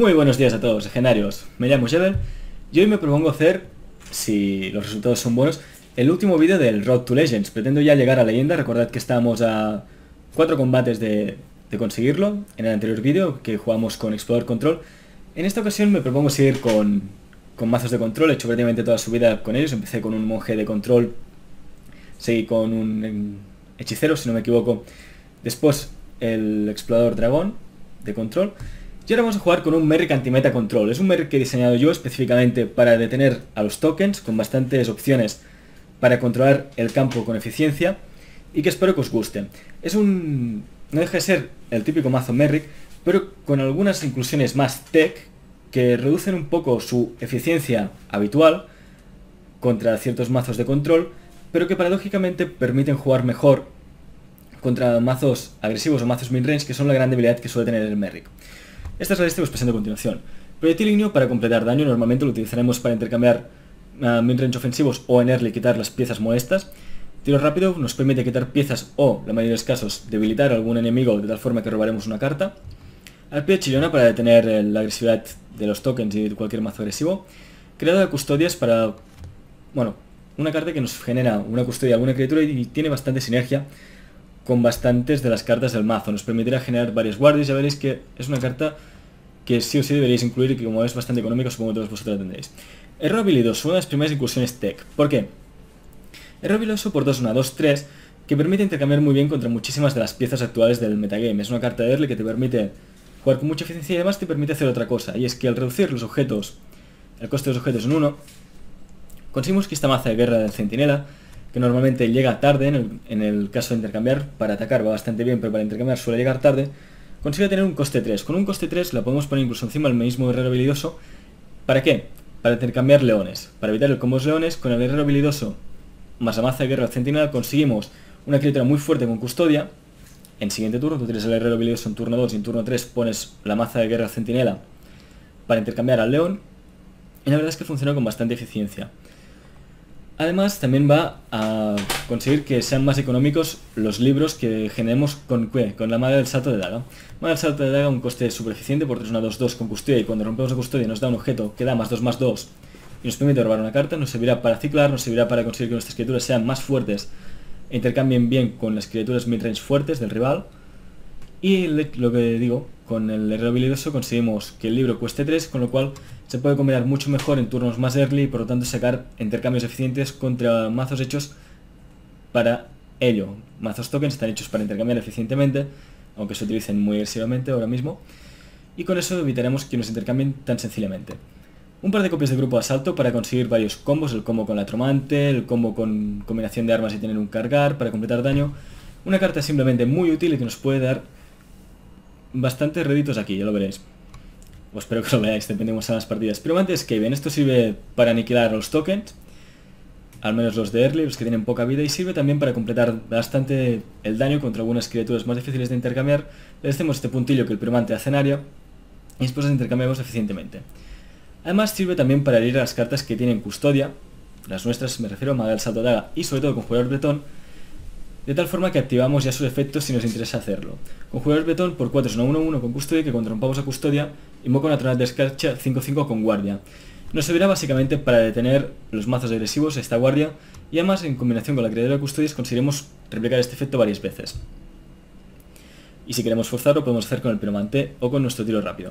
Muy buenos días a todos, legendarios. Me llamo Jebel y hoy me propongo hacer, si los resultados son buenos, el último vídeo del Road to Legends. Pretendo ya llegar a leyenda, recordad que estábamos a cuatro combates de, conseguirlo en el anterior vídeo que jugamos con Explorer Control. En esta ocasión me propongo seguir con, con mazos de control, he hecho prácticamente toda su vida con ellos. Empecé con un monje de control, seguí con un hechicero, si no me equivoco. Después el explorador dragón de control y ahora vamos a jugar con un Merrick Antimeta Control. Es un Merrick que he diseñado yo específicamente para detener a los tokens, con bastantes opciones para controlar el campo con eficiencia, y que espero que os guste. Es un... no deja de ser el típico mazo Merrick, pero con algunas inclusiones más tech, que reducen un poco su eficiencia habitual contra ciertos mazos de control, pero que paradójicamente permiten jugar mejor contra mazos agresivos o mazos mid-range, que son la gran debilidad que suele tener el Merrick. Esta es la lista que os presento a continuación. Proyectil para completar daño normalmente lo utilizaremos para intercambiar uh, midrange ofensivos o en early quitar las piezas molestas. Tiro rápido nos permite quitar piezas o, la mayoría de los casos, debilitar a algún enemigo de tal forma que robaremos una carta. Al pie chillona para detener eh, la agresividad de los tokens y cualquier mazo agresivo. Creado de custodias para... Bueno, una carta que nos genera una custodia a alguna criatura y tiene bastante sinergia con bastantes de las cartas del mazo. Nos permitirá generar varios guardias, ya veréis que es una carta que sí o sí deberíais incluir y que como es bastante económico supongo que todos vosotros la tendréis. Error habilidoso, una de las primeras incursiones tech. ¿Por qué? Error habilidoso por 2, 1, 2, 3, que permite intercambiar muy bien contra muchísimas de las piezas actuales del metagame. Es una carta de early que te permite jugar con mucha eficiencia y además te permite hacer otra cosa, y es que al reducir los objetos, el coste de los objetos en 1, conseguimos que esta maza de guerra del centinela, que normalmente llega tarde en el, caso de intercambiar, para atacar va bastante bien, pero para intercambiar suele llegar tarde, consigue tener un coste 3. Con un coste 3 la podemos poner incluso encima del mismo guerrero habilidoso. ¿Para qué? Para intercambiar leones. Para evitar el combo leones, con el guerrero habilidoso más la maza de guerra centinela conseguimos una criatura muy fuerte con custodia. En siguiente turno, tú tienes el guerrero habilidoso en turno 2 y en turno 3 pones la maza de guerra centinela para intercambiar al león. Y la verdad es que funciona con bastante eficiencia. Además, también va a conseguir que sean más económicos los libros que generemos con, con la madre del salto de daga. Madre del salto de daga, un coste super eficiente por 3, 1, 2, 2 con custodia y cuando rompemos la custodia nos da un objeto que da más 2, más 2 y nos permite robar una carta, nos servirá para ciclar, nos servirá para conseguir que nuestras criaturas sean más fuertes e intercambien bien con las criaturas midrange fuertes del rival. Y lo que digo, con el herrero habilidoso conseguimos que el libro cueste 3, con lo cual se puede combinar mucho mejor en turnos más early y por lo tanto sacar intercambios eficientes contra mazos hechos para ello. Mazos tokens están hechos para intercambiar eficientemente, aunque se utilicen muy agresivamente ahora mismo, y con eso evitaremos que nos intercambien tan sencillamente. Un par de copias de grupo de asalto para conseguir varios combos, el combo con la tromante, el combo con combinación de armas y tener un cargar para completar daño. Una carta simplemente muy útil y que nos puede dar bastantes réditos aquí, ya lo veréis. O espero que lo veáis, dependemos de las partidas. Pero antes bien, esto sirve para aniquilar los tokens, al menos los de early, los que tienen poca vida, y sirve también para completar bastante el daño contra algunas criaturas más difíciles de intercambiar. Le decimos este puntillo que el piromante hace en área, y después las intercambiamos eficientemente. Además sirve también para herir a las cartas que tienen custodia, las nuestras me refiero a Magal Salto Daga y sobre todo con jugador bretón, de tal forma que activamos ya sus efectos si nos interesa hacerlo. Con jugador betón por 4 es una 1-1 con custodia que cuando a custodia invoca una tonalidad de escarcha 5-5 con guardia. Nos servirá básicamente para detener los mazos agresivos esta guardia y además en combinación con la criatura de custodias conseguiremos replicar este efecto varias veces. Y si queremos forzarlo podemos hacer con el piromante o con nuestro tiro rápido.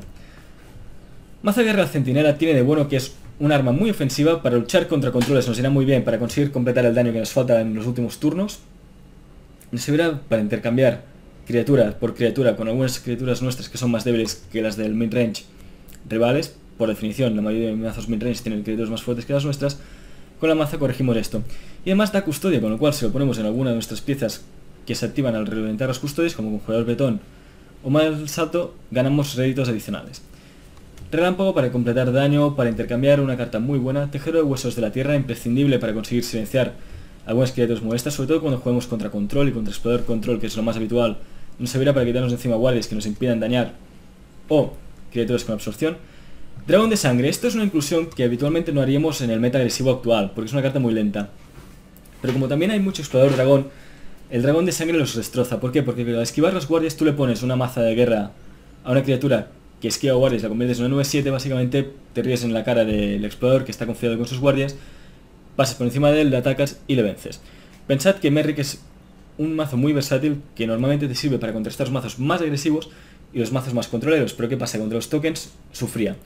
Maza Guerra Centinela tiene de bueno que es un arma muy ofensiva para luchar contra controles, nos irá muy bien para conseguir completar el daño que nos falta en los últimos turnos nos servirá para intercambiar criatura por criatura con algunas criaturas nuestras que son más débiles que las del midrange rivales. Por definición, la mayoría de mazos midrange tienen criaturas más fuertes que las nuestras. Con la maza corregimos esto. Y además da custodia, con lo cual si lo ponemos en alguna de nuestras piezas que se activan al reventar las custodias, como con jugador betón o mal salto, ganamos réditos adicionales. Relámpago para completar daño, para intercambiar una carta muy buena. Tejero de huesos de la tierra, imprescindible para conseguir silenciar algunas criaturas molestas, sobre todo cuando juguemos contra control y contra explorador control, que es lo más habitual, nos servirá para quitarnos encima guardias que nos impidan dañar o criaturas con absorción. Dragón de sangre, esto es una inclusión que habitualmente no haríamos en el meta agresivo actual, porque es una carta muy lenta. Pero como también hay mucho explorador dragón, el dragón de sangre los destroza. ¿Por qué? Porque al esquivar los guardias tú le pones una maza de guerra a una criatura que esquiva guardias la conviertes en una 9-7, básicamente te ríes en la cara del explorador que está confiado con sus guardias, pasas por encima de él, le atacas y le vences. Pensad que Merrick es un mazo muy versátil que normalmente te sirve para contrastar los mazos más agresivos y los mazos más controleros, pero ¿qué pasa? Contra los tokens sufría.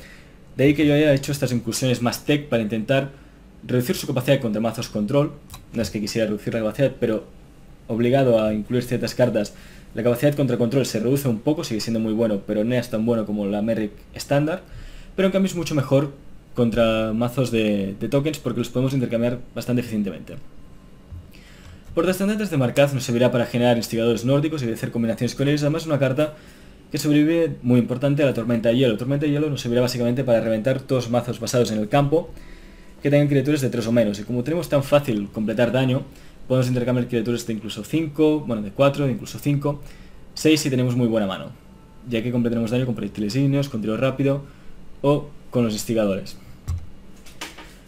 De ahí que yo haya hecho estas incursiones más tech para intentar reducir su capacidad contra mazos control, no es que quisiera reducir la capacidad, pero obligado a incluir ciertas cartas, la capacidad contra control se reduce un poco, sigue siendo muy bueno, pero no es tan bueno como la Merrick estándar, pero en cambio es mucho mejor contra mazos de, tokens porque los podemos intercambiar bastante eficientemente. Por descendientes de Marcaz nos servirá para generar instigadores nórdicos y hacer combinaciones con ellos, además una carta que sobrevive muy importante a la tormenta de hielo. La tormenta de hielo nos servirá básicamente para reventar todos mazos basados en el campo que tengan criaturas de 3 o menos. Y como tenemos tan fácil completar daño, podemos intercambiar criaturas de incluso 5, bueno, de 4, de incluso 5, 6 si tenemos muy buena mano, ya que completaremos daño con proyectiles ígneos, con tiro rápido o con los instigadores.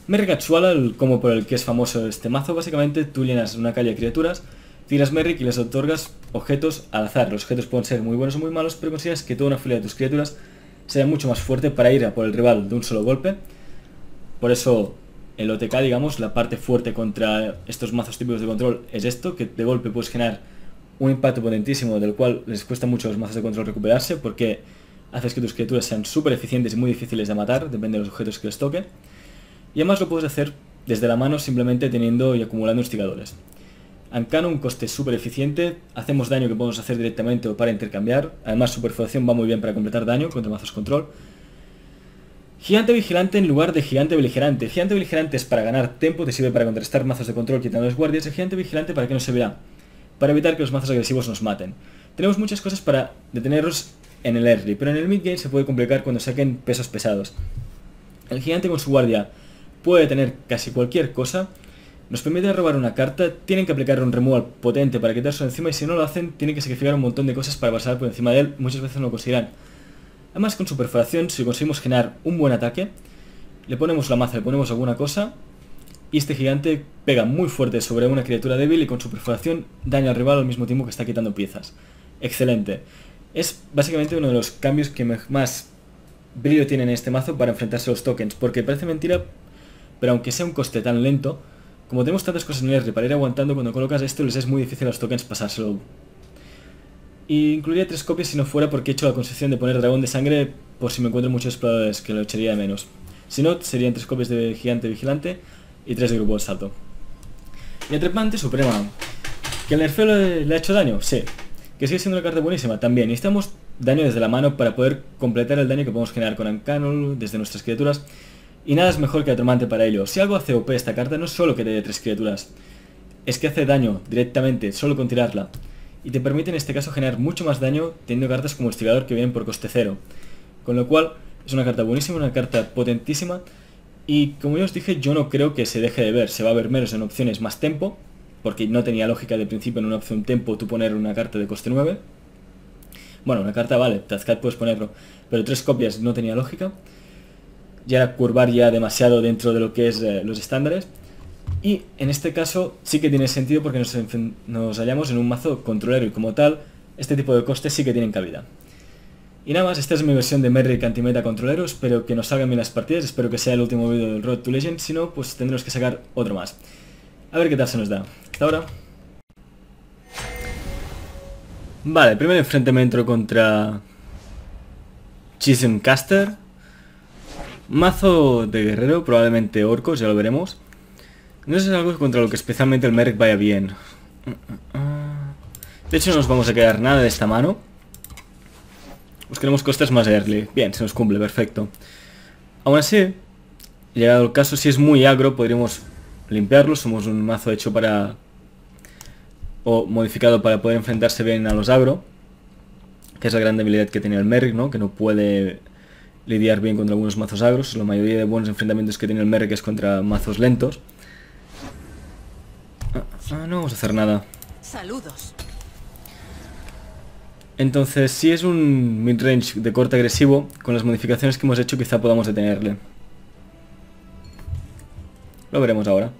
Merry el como por el que es famoso este mazo, básicamente tú llenas una calle de criaturas, tiras Merrick y les otorgas objetos al azar. Los objetos pueden ser muy buenos o muy malos, pero consideras que toda una fila de tus criaturas sea mucho más fuerte para ir a por el rival de un solo golpe. Por eso el OTK, digamos, la parte fuerte contra estos mazos típicos de control es esto, que de golpe puedes generar un impacto potentísimo del cual les cuesta mucho a los mazos de control recuperarse porque haces que tus criaturas sean súper eficientes y muy difíciles de matar, depende de los objetos que les toque. Y además lo puedes hacer desde la mano simplemente teniendo y acumulando instigadores. Ancano, un coste súper eficiente, hacemos daño que podemos hacer directamente o para intercambiar, además su va muy bien para completar daño contra mazos control. Gigante Vigilante en lugar de Gigante Beligerante. Gigante Beligerante es para ganar tiempo, te sirve para contrastar mazos de control quitando los guardias. El Gigante Vigilante para qué nos servirá? Para evitar que los mazos agresivos nos maten. Tenemos muchas cosas para detenerlos en el early, pero en el mid game se puede complicar cuando saquen pesos pesados. El Gigante con su guardia puede tener casi cualquier cosa. Nos permite robar una carta, tienen que aplicar un removal potente para quitarse encima y si no lo hacen tienen que sacrificar un montón de cosas para pasar por encima de él, muchas veces no lo conseguirán. Además con su perforación, si conseguimos generar un buen ataque, le ponemos la maza, le ponemos alguna cosa, y este gigante pega muy fuerte sobre una criatura débil y con su perforación daña al rival al mismo tiempo que está quitando piezas. Excelente. Es básicamente uno de los cambios que más brillo tiene en este mazo para enfrentarse a los tokens, porque parece mentira, pero aunque sea un coste tan lento, como tenemos tantas cosas en el R para ir aguantando, cuando colocas esto les es muy difícil a los tokens pasárselo y incluiría tres copias si no fuera porque he hecho la concesión de poner dragón de sangre por si me encuentro muchos exploradores, que lo echaría de menos. Si no, serían tres copias de gigante vigilante y tres de grupo de salto. Y Atrepante Suprema. ¿Que el nerfeo le, ha hecho daño? Sí. ¿Que sigue siendo una carta buenísima? También. Necesitamos daño desde la mano para poder completar el daño que podemos generar con Ancanul desde nuestras criaturas. Y nada es mejor que Atrepante para ello. Si algo hace OP esta carta no es solo que te dé tres criaturas, es que hace daño directamente, solo con tirarla y te permite en este caso generar mucho más daño teniendo cartas como Instigador que vienen por coste cero. Con lo cual es una carta buenísima, una carta potentísima y como ya os dije yo no creo que se deje de ver, se va a ver menos en opciones más tempo, porque no tenía lógica de principio en una opción tempo tú poner una carta de coste 9. Bueno, una carta vale, Tazcat puedes ponerlo, pero tres copias no tenía lógica. Ya curvar ya demasiado dentro de lo que es eh, los estándares. Y en este caso sí que tiene sentido porque nos, hallamos en un mazo controlero y como tal, este tipo de costes sí que tienen cabida. Y nada más, esta es mi versión de Merrick Antimeta Controlero, espero que nos salgan bien las partidas, espero que sea el último vídeo del Road to Legend, si no, pues tendremos que sacar otro más. A ver qué tal se nos da. Hasta ahora. Vale, primer enfrentamiento contra Caster. Mazo de guerrero, probablemente orcos, ya lo veremos. No es algo contra lo que especialmente el Merc vaya bien. De hecho no nos vamos a quedar nada de esta mano. Buscaremos costas más early. Bien, se nos cumple, perfecto. Aún así, llegado el caso, si es muy agro, podríamos limpiarlo. Somos un mazo hecho para... O modificado para poder enfrentarse bien a los agro. Que es la gran debilidad que tiene el Merrick, ¿no? Que no puede lidiar bien contra algunos mazos agros. La mayoría de buenos enfrentamientos que tiene el Merrick es contra mazos lentos. Ah, no vamos a hacer nada. Saludos. Entonces, si es un midrange de corte agresivo, con las modificaciones que hemos hecho quizá podamos detenerle. Lo veremos ahora.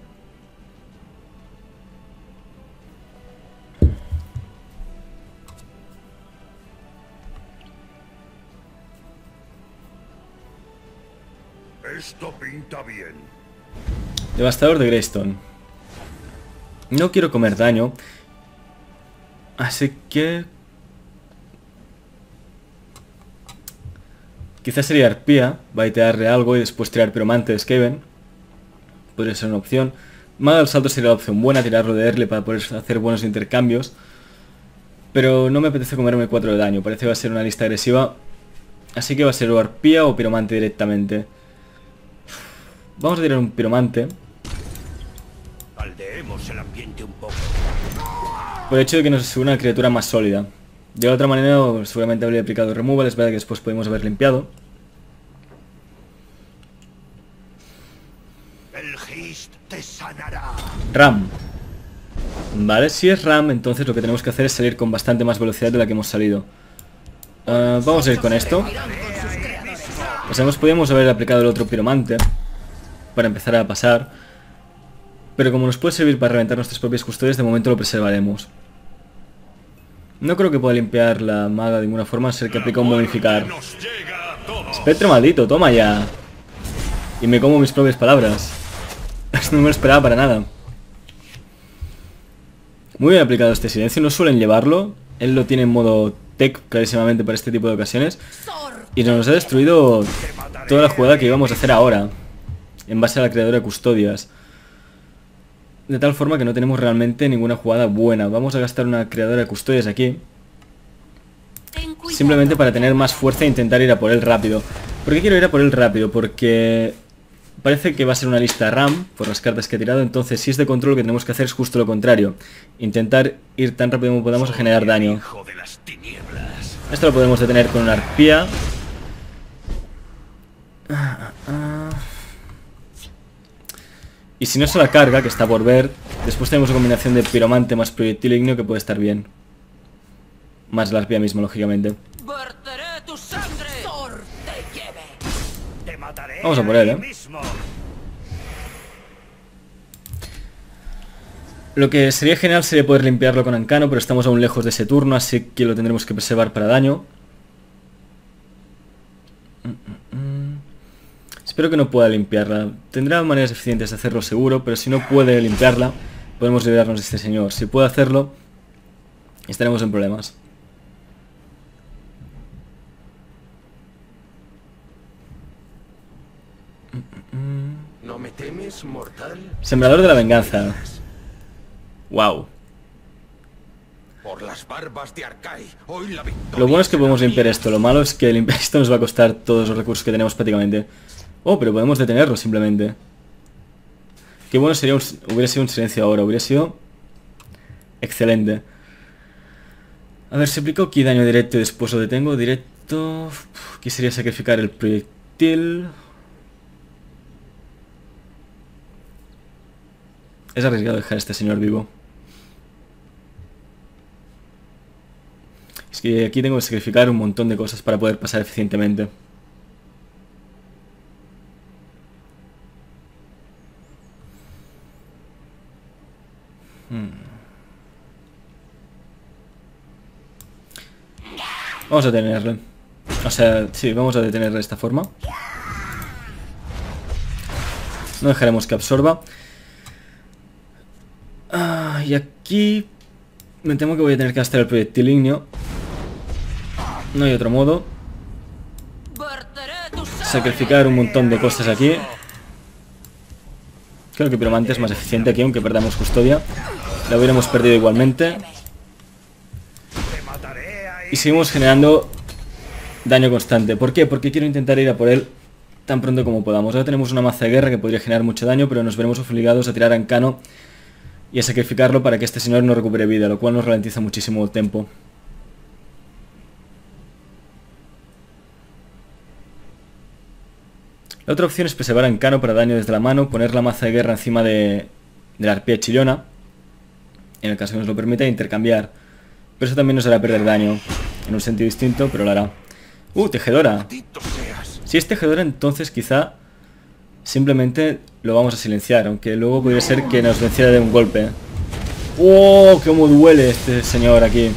Esto pinta bien. Devastador de Greystone. No quiero comer daño. Así que... Quizás sería arpía, baitearle algo y después tirar piromante de Skaven. Podría ser una opción. Maga del salto sería la opción buena, tirarlo de Erle para poder hacer buenos intercambios. Pero no me apetece comerme 4 de daño, parece que va a ser una lista agresiva. Así que va a ser o arpía o piromante directamente. Vamos a tirar un piromante. Aldeemos el ambiente un poco. Por el hecho de que nos asegura una criatura más sólida. De otra manera, seguramente habría aplicado removal, es verdad que después podemos haber limpiado. El Gist te sanará. RAM. Vale, si es RAM, entonces lo que tenemos que hacer es salir con bastante más velocidad de la que hemos salido. Ah, vamos a ir con esto. O sea, nos podíamos haber aplicado el otro piromante para empezar a pasar. Pero como nos puede servir para reventar nuestras propias custodias, de momento lo preservaremos. No creo que pueda limpiar la maga de ninguna forma, a ser que aplica un modificar. Espectro maldito, toma ya. Y me como mis propias palabras. no me lo esperaba para nada. Muy bien aplicado este silencio, no suelen llevarlo. Él lo tiene en modo tech clarísimamente para este tipo de ocasiones. Y nos ha destruido toda la jugada que íbamos a hacer ahora. En base a la creadora de custodias. De tal forma que no tenemos realmente ninguna jugada buena. Vamos a gastar una creadora de custodias aquí. Simplemente para tener más fuerza e intentar ir a por él rápido. ¿Por qué quiero ir a por él rápido? Porque parece que va a ser una lista RAM por las cartas que he tirado. Entonces si es de control lo que tenemos que hacer es justo lo contrario. Intentar ir tan rápido como podamos a generar daño. Esto lo podemos detener con una arpía. Ah, ah, ah. Y si no se la carga, que está por ver, después tenemos una combinación de piromante más proyectil ignio que puede estar bien. Más la arpía misma, lógicamente. Vamos a por él, eh. Lo que sería genial sería poder limpiarlo con Ancano, pero estamos aún lejos de ese turno, así que lo tendremos que preservar para daño. Mm, mm. Espero que no pueda limpiarla. Tendrá maneras eficientes de hacerlo seguro, pero si no puede limpiarla, podemos liberarnos de este señor. Si puede hacerlo, estaremos en problemas. ¿No me temes, mortal? Sembrador de la venganza. Wow. Por las barbas de Arkai, hoy la victoria Lo bueno es que podemos limpiar esto. Lo malo es que limpiar esto nos va a costar todos los recursos que tenemos prácticamente. Oh, pero podemos detenerlo simplemente. Qué bueno sería un, hubiera sido un silencio ahora. Hubiera sido excelente. A ver, se aplicó aquí daño directo y después lo detengo. Directo... Sería sacrificar el proyectil. Es arriesgado dejar a este señor vivo. Es que aquí tengo que sacrificar un montón de cosas para poder pasar eficientemente. Vamos a detenerle. O sea, sí, vamos a detenerle de esta forma. No dejaremos que absorba. Ah, y aquí me temo que voy a tener que gastar el proyectil ignio. No hay otro modo. Sacrificar un montón de cosas aquí. Creo que piromante es más eficiente aquí, aunque perdamos custodia. La hubiéramos perdido igualmente. Y seguimos generando daño constante. ¿Por qué? Porque quiero intentar ir a por él tan pronto como podamos. Ahora tenemos una maza de guerra que podría generar mucho daño, pero nos veremos obligados a tirar a Encano y a sacrificarlo para que este señor no recupere vida, lo cual nos ralentiza muchísimo el tiempo. La otra opción es preservar a Encano para daño desde la mano, poner la maza de guerra encima de, de la arpía chillona, en el caso que nos lo permita, e intercambiar. Pero eso también nos hará perder daño, en un sentido distinto, pero lo hará. ¡Uh, tejedora! Si es tejedora, entonces quizá simplemente lo vamos a silenciar, aunque luego podría ser que nos venciera de un golpe. ¡Oh, cómo duele este señor aquí!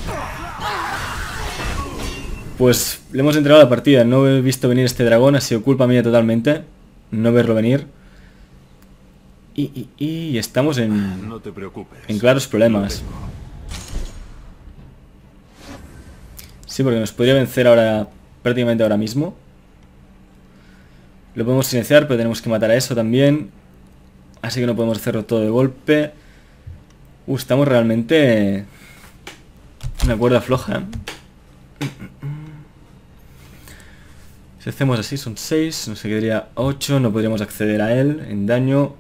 Pues le hemos entregado la partida, no he visto venir este dragón, ha sido culpa mía totalmente. no verlo venir. Y, y- y estamos en, No te preocupes. en claros problemas. Sí, porque nos podría vencer ahora, prácticamente ahora mismo. Lo podemos silenciar, pero tenemos que matar a eso también. Así que no podemos hacerlo todo de golpe. Uh, estamos realmente... Una cuerda floja. Si hacemos así son 6, nos quedaría 8, no podríamos acceder a él en daño.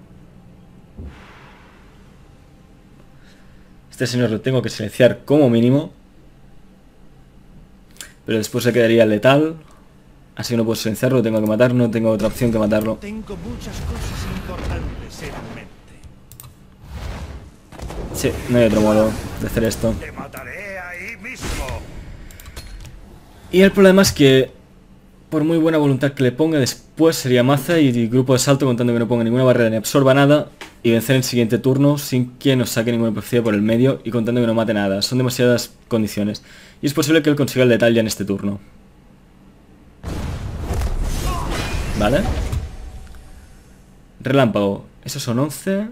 Este señor lo tengo que silenciar como mínimo. Pero después se quedaría letal. Así que no puedo silenciarlo, lo tengo que matar, no tengo otra opción que matarlo. Tengo muchas cosas importantes en mente. Sí, no hay otro modo de hacer esto. Te mataré ahí mismo. Y el problema es que, por muy buena voluntad que le ponga, después sería maza y grupo de salto contando que no ponga ninguna barrera ni absorba nada y vencer en el siguiente turno sin que nos saque ninguna profecía por el medio y contando que no mate nada. Son demasiadas condiciones. Y es posible que él consiga el letal ya en este turno. ¿Vale? Relámpago. Esos son 11,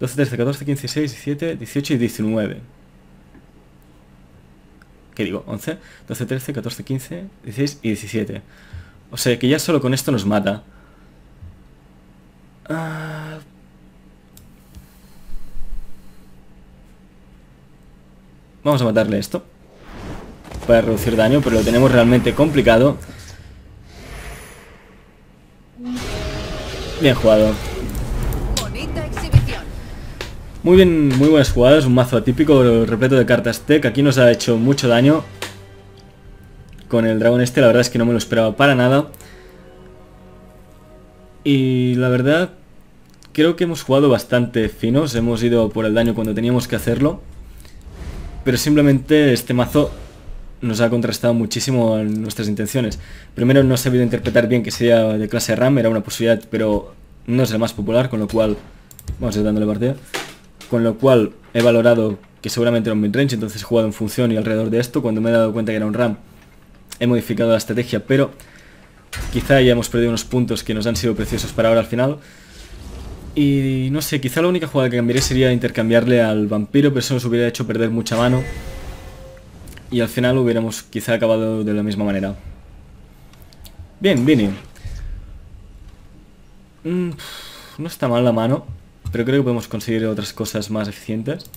12, 13, 14, 15, 16, 17, 18 y 19. ¿Qué digo? 11, 12, 13, 14, 15, 16 y 17. O sea que ya solo con esto nos mata. Ah. Vamos a matarle esto. Para reducir daño, pero lo tenemos realmente complicado. Bien jugado. Muy bien, muy buenas jugadas, un mazo atípico repleto de cartas tech. Aquí nos ha hecho mucho daño. Con el dragón este, la verdad es que no me lo esperaba para nada. Y la verdad, creo que hemos jugado bastante finos. Hemos ido por el daño cuando teníamos que hacerlo. Pero simplemente este mazo nos ha contrastado muchísimo en nuestras intenciones. Primero no he sabido interpretar bien que sea de clase RAM, era una posibilidad, pero no es el más popular, con lo cual... Vamos a dándole partida. Con lo cual he valorado que seguramente era un midrange, entonces he jugado en función y alrededor de esto. Cuando me he dado cuenta que era un RAM, he modificado la estrategia, pero quizá ya hemos perdido unos puntos que nos han sido preciosos para ahora al final. Y no sé, quizá la única jugada que cambiaría sería intercambiarle al vampiro, pero eso nos hubiera hecho perder mucha mano. Y al final hubiéramos quizá acabado de la misma manera. Bien, Vini. Mm, no está mal la mano, pero creo que podemos conseguir otras cosas más eficientes.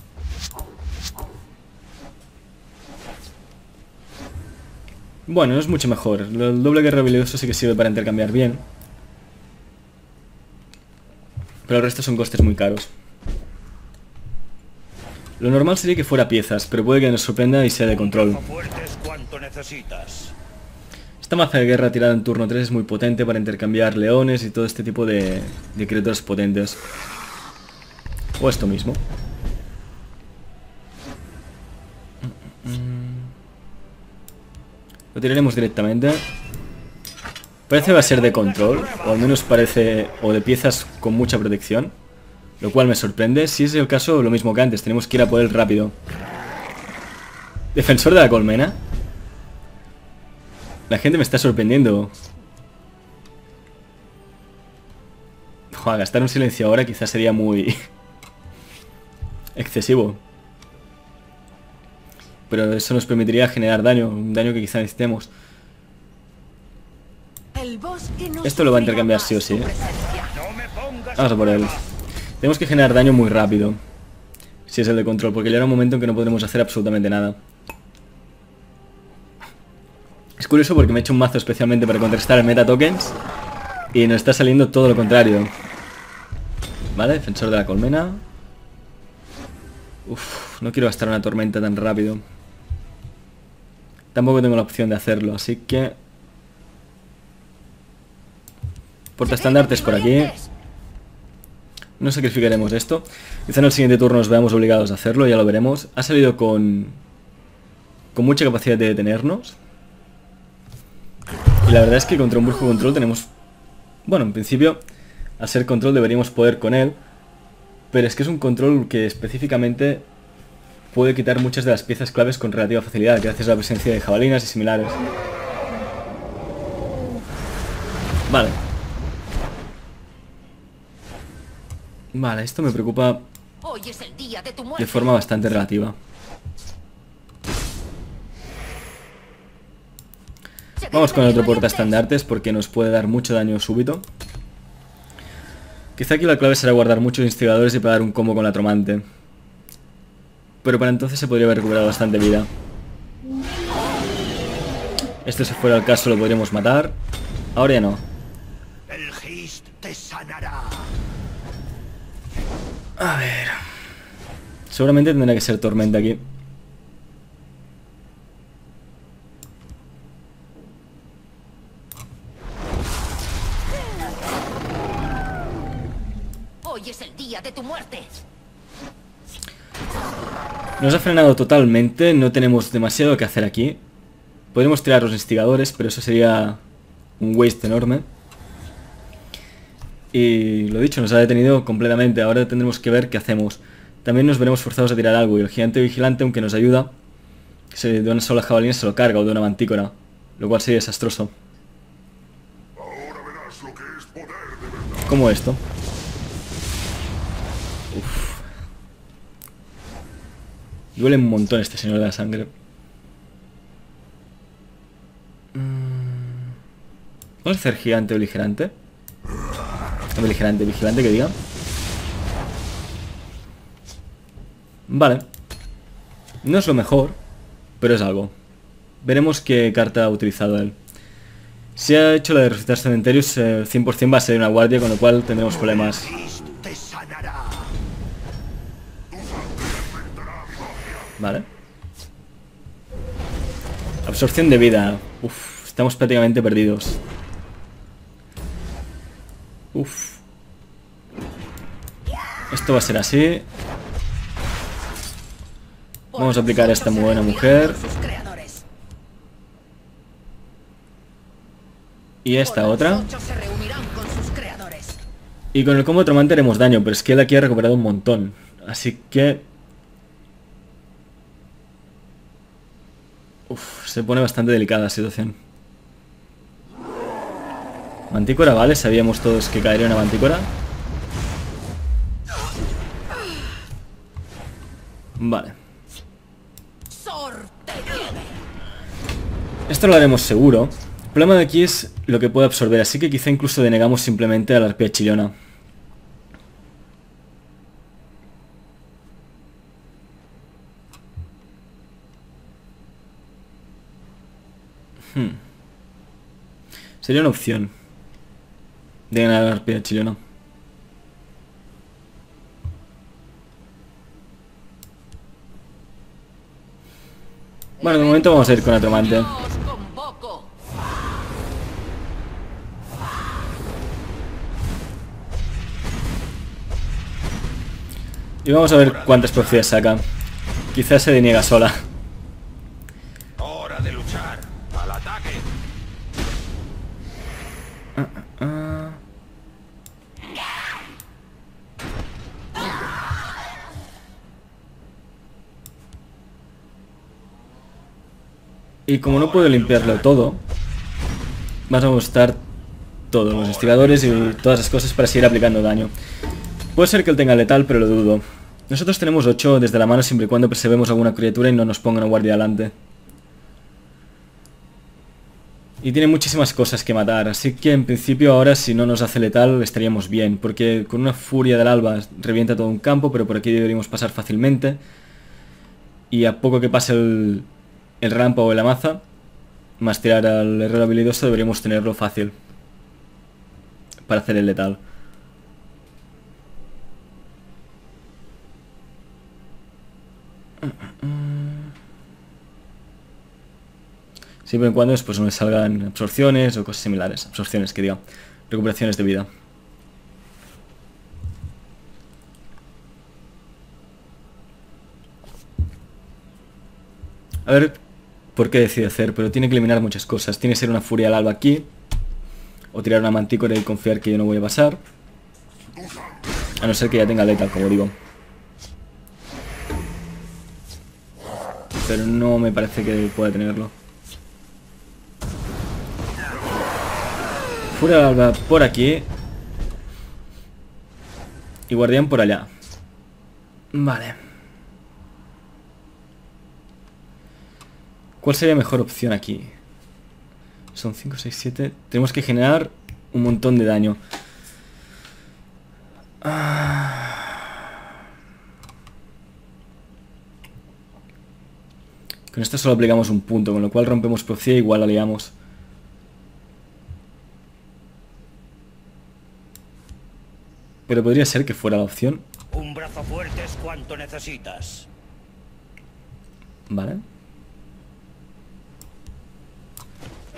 Bueno, no es mucho mejor. El doble guerra habilidoso sí que sirve para intercambiar bien. Pero el resto son costes muy caros. Lo normal sería que fuera piezas, pero puede que nos sorprenda y sea de control. Esta maza de guerra tirada en turno 3 es muy potente para intercambiar leones y todo este tipo de, de criaturas potentes. O esto mismo. Lo tiraremos directamente. Parece va a ser de control, o al menos parece, o de piezas con mucha protección. Lo cual me sorprende. Si es el caso, lo mismo que antes, tenemos que ir a por él rápido. Defensor de la colmena. La gente me está sorprendiendo. Joder, gastar un silencio ahora quizás sería muy... excesivo. Pero eso nos permitiría generar daño, un daño que quizá necesitemos. Esto lo va a intercambiar sí o sí. pongas Vamos a por él. Tenemos que generar daño muy rápido. Si es el de control, porque llegará un momento en que no podremos hacer absolutamente nada. Es curioso porque me he hecho un mazo especialmente para contrastar el meta tokens. Y nos está saliendo todo lo contrario. Vale, defensor de la colmena. Uf, no quiero gastar una tormenta tan rápido. Tampoco tengo la opción de hacerlo, así que... Portaestandartes por aquí. No sacrificaremos esto. Quizá en el siguiente turno nos veamos obligados a hacerlo, ya lo veremos. Ha salido con... Con mucha capacidad de detenernos. Y la verdad es que contra un brujo control tenemos... Bueno, en principio, al ser control deberíamos poder con él. Pero es que es un control que específicamente puede quitar muchas de las piezas claves con relativa facilidad, gracias a la presencia de jabalinas y similares. Vale. Vale, esto me preocupa Hoy es el día de tu muerte. de forma bastante relativa. Vamos con el otro portaestandartes porque nos puede dar mucho daño súbito. Quizá aquí la clave será guardar muchos instigadores y pegar un combo con la tromante. Pero para entonces se podría haber recuperado bastante vida. Esto si fuera el caso lo podríamos matar. Ahora ya no. El Gist te sanará. A ver. Seguramente tendrá que ser tormenta aquí. Hoy es el día de tu muerte. Nos ha frenado totalmente, no tenemos demasiado que hacer aquí. Podemos tirar los instigadores, pero eso sería un waste enorme. Y lo dicho, nos ha detenido completamente, ahora tendremos que ver qué hacemos. También nos veremos forzados a tirar algo y el gigante vigilante, aunque nos ayuda, se de una sola jabalina se lo carga o de una mantícora, lo cual sería desastroso. ¿Cómo esto? Uf. Duele un montón este señor de la sangre. Mm. Vamos a hacer gigante o beligerante. Beligerante, vigilante que diga. Vale. No es lo mejor, pero es algo. Veremos qué carta ha utilizado él. Si ha hecho la de resucitar cementerios, eh, 100% va a ser una guardia, con lo cual tendremos problemas. Vale. Absorción de vida. Uf, estamos prácticamente perdidos. Uf. Esto va a ser así. Vamos a aplicar a esta muy buena mujer. Y esta otra. Y con el combo Tromante haremos daño, pero es que él aquí ha recuperado un montón. Así que... Uf, se pone bastante delicada la situación. Mantícora, vale, sabíamos todos que caería una mantícora. Vale. Esto lo haremos seguro. El problema de aquí es lo que puede absorber, así que quizá incluso denegamos simplemente a la arpía chillona. Hmm. Sería una opción. De ganar la arpía chillona. Bueno, de momento vamos a ir con Atromante. Os convoco. Y vamos a ver cuántas profecías saca. Quizás se deniega sola. Hora de luchar. Al ataque. Y como no puedo limpiarlo todo, vas a gustar todos los investigadores y todas las cosas para seguir aplicando daño. Puede ser que él tenga letal, pero lo dudo. Nosotros tenemos 8 desde la mano siempre y cuando percebemos alguna criatura y no nos pongan a guardia delante. Y tiene muchísimas cosas que matar, así que en principio ahora si no nos hace letal estaríamos bien, porque con una furia del alba revienta todo un campo, pero por aquí deberíamos pasar fácilmente. Y a poco que pase el, el rampa o el amaza, más tirar al herrero habilidoso deberíamos tenerlo fácil. Para hacer el letal. Siempre y cuando después no me salgan absorciones o cosas similares. Absorciones, que diga. Recuperaciones de vida. A ver por qué decide hacer, pero tiene que eliminar muchas cosas. Tiene que ser una furia al alba aquí. O tirar una mantícora y confiar que yo no voy a pasar. A no ser que ya tenga letal, como digo. Pero no me parece que pueda tenerlo. Furia al alba por aquí. Y guardián por allá. Vale. ¿Cuál sería mejor opción aquí? Son 5, 6, 7. Tenemos que generar un montón de daño. Ah. Con esto solo aplicamos un punto, con lo cual rompemos profecía y igual la liamos. Pero podría ser que fuera la opción. Un brazo fuerte es cuanto necesitas. Vale.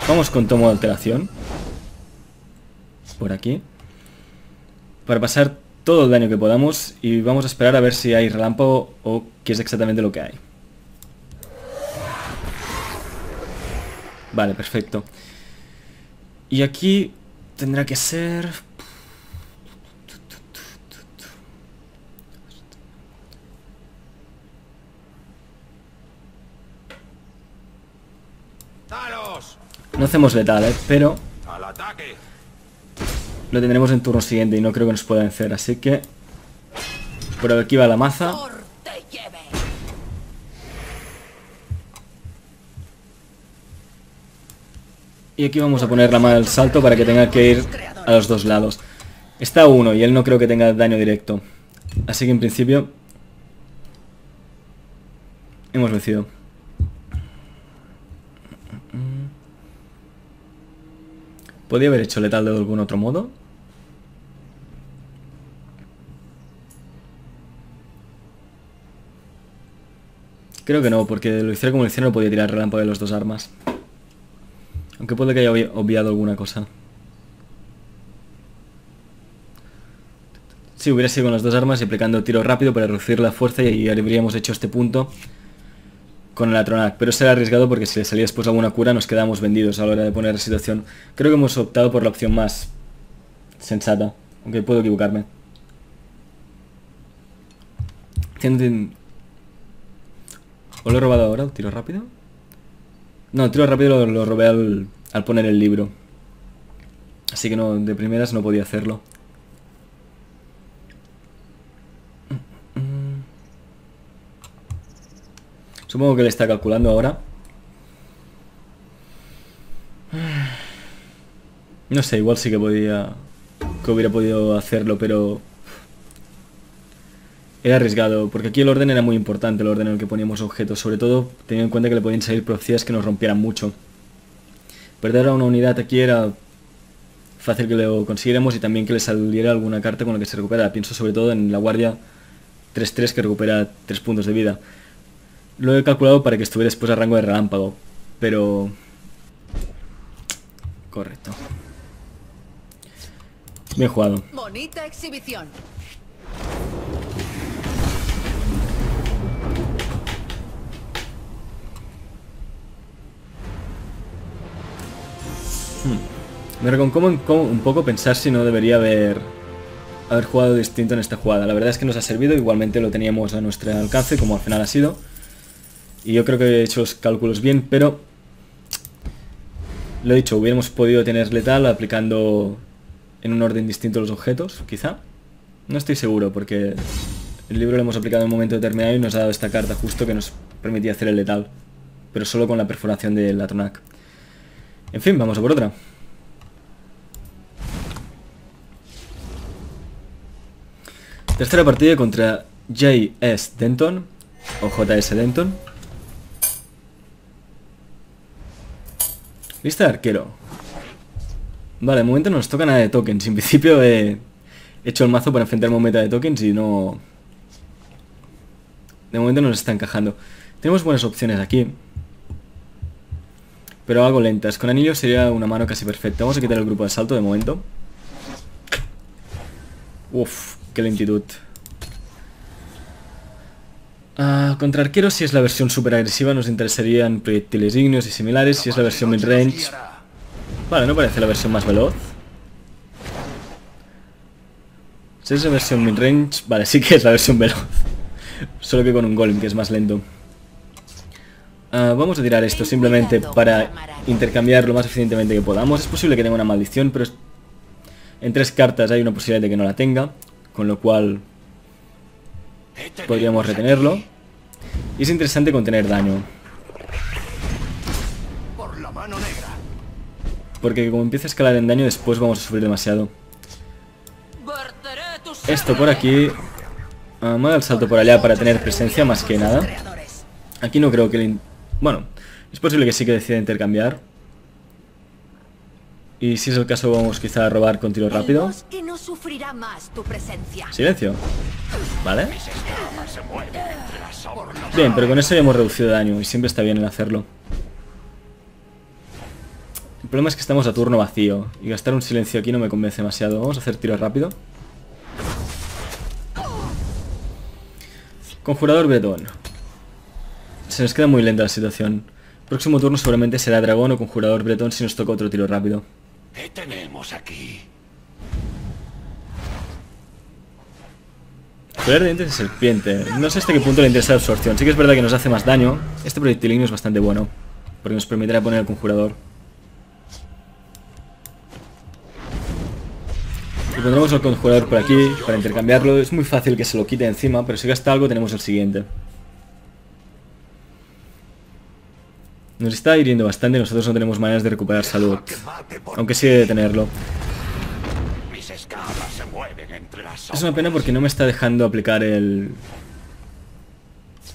Vamos con tomo de alteración. Por aquí. Para pasar todo el daño que podamos y vamos a esperar a ver si hay relámpago o qué es exactamente lo que hay. Vale, perfecto. Y aquí tendrá que ser... No hacemos letal, ¿eh? Pero lo tendremos en turno siguiente y no creo que nos pueda vencer. Así que... Por aquí va la maza. Y aquí vamos a poner la mano al salto para que tenga que ir a los dos lados. Está uno y él no creo que tenga daño directo. Así que en principio... Hemos vencido. ¿Podría haber hecho letal de algún otro modo? Creo que no, porque lo hiciera como lo hiciera no podía tirar relámpago de los dos armas. Aunque puede que haya obvi- obviado alguna cosa. Sí, hubiera sido con las dos armas y aplicando tiro rápido para reducir la fuerza y habríamos hecho este punto con el Atronac. Pero será arriesgado porque si le salía después alguna cura nos quedamos vendidos a la hora de poner la situación. Creo que hemos optado por la opción más sensata, aunque puedo equivocarme. ¿O lo he robado ahora, tiro rápido? No, tiro rápido lo, lo robé al, al poner el libro. Así que no, de primeras no podía hacerlo. Supongo que le está calculando ahora. No sé, igual sí que podía... Que hubiera podido hacerlo, pero... Era arriesgado, porque aquí el orden era muy importante, el orden en el que poníamos objetos, sobre todo teniendo en cuenta que le podían salir profecías que nos rompieran mucho. Perder a una unidad aquí era fácil que lo consiguiéramos y también que le saliera alguna carta con la que se recupera. Pienso sobre todo en la guardia 3-3 que recupera 3 puntos de vida. Lo he calculado para que estuviera después a rango de relámpago, pero... Correcto. Bien jugado. Bonita exhibición. Me reconcoma un, co- un poco pensar si no debería haber haber jugado distinto en esta jugada. La verdad es que nos ha servido, igualmente lo teníamos a nuestro alcance, como al final ha sido. Y yo creo que he hecho los cálculos bien, pero... Lo he dicho, hubiéramos podido tener letal aplicando en un orden distinto los objetos, quizá. No estoy seguro, porque el libro lo hemos aplicado en un momento determinado y nos ha dado esta carta justo que nos permitía hacer el letal. Pero solo con la perforación del Atronac. En fin, vamos a por otra. Tercera partida contra J.S. Denton o J.S. Denton. Lista de arquero. Vale, de momento no nos toca nada de tokens. En principio he hecho el mazo para enfrentarme a un meta de tokens y no... De momento no nos está encajando. Tenemos buenas opciones aquí. Pero algo lentas. Con anillo sería una mano casi perfecta. Vamos a quitar el grupo de salto de momento. Uf, qué lentitud. Ah, contra arqueros, si es la versión super agresiva, nos interesarían proyectiles ignios y similares. Si es la versión midrange... Vale, no parece la versión más veloz. Si es la versión midrange... Vale, sí que es la versión veloz. Solo que con un golem, que es más lento. Ah, vamos a tirar esto simplemente para intercambiar lo más eficientemente que podamos. Es posible que tenga una maldición, pero en tres cartas hay una posibilidad de que no la tenga. con lo cual podríamos retenerlo. Y es interesante contener daño. Por la mano negra. Porque como empieza a escalar en daño, después vamos a sufrir demasiado. Esto por aquí. Ah, me da el salto por allá para tener presencia más que nada. Aquí no creo que... le Bueno, es posible que sí que decida intercambiar. Y si es el caso, vamos quizá a robar con tiro rápido. no sufrirá más tu presencia. Silencio. ¿Vale? Bien, pero con eso ya hemos reducido daño y siempre está bien el hacerlo. El problema es que estamos a turno vacío y gastar un silencio aquí no me convence demasiado. Vamos a hacer tiro rápido. Conjurador Bretón. Se nos queda muy lenta la situación. Próximo turno seguramente será dragón o conjurador bretón si nos toca otro tiro rápido. ¿Qué tenemos aquí? Poder de dientes de serpiente. No sé hasta qué punto le interesa la absorción. Sí que es verdad que nos hace más daño. Este proyectilino es bastante bueno. Porque nos permitirá poner el conjurador. Y pondremos el conjurador por aquí para intercambiarlo. Es muy fácil que se lo quite encima, pero si gasta algo tenemos el siguiente. Nos está hiriendo bastante y nosotros no tenemos maneras de recuperar salud. Aunque sí de tenerlo. Mis escamas se mueven entre las Es una pena porque no me está dejando aplicar el...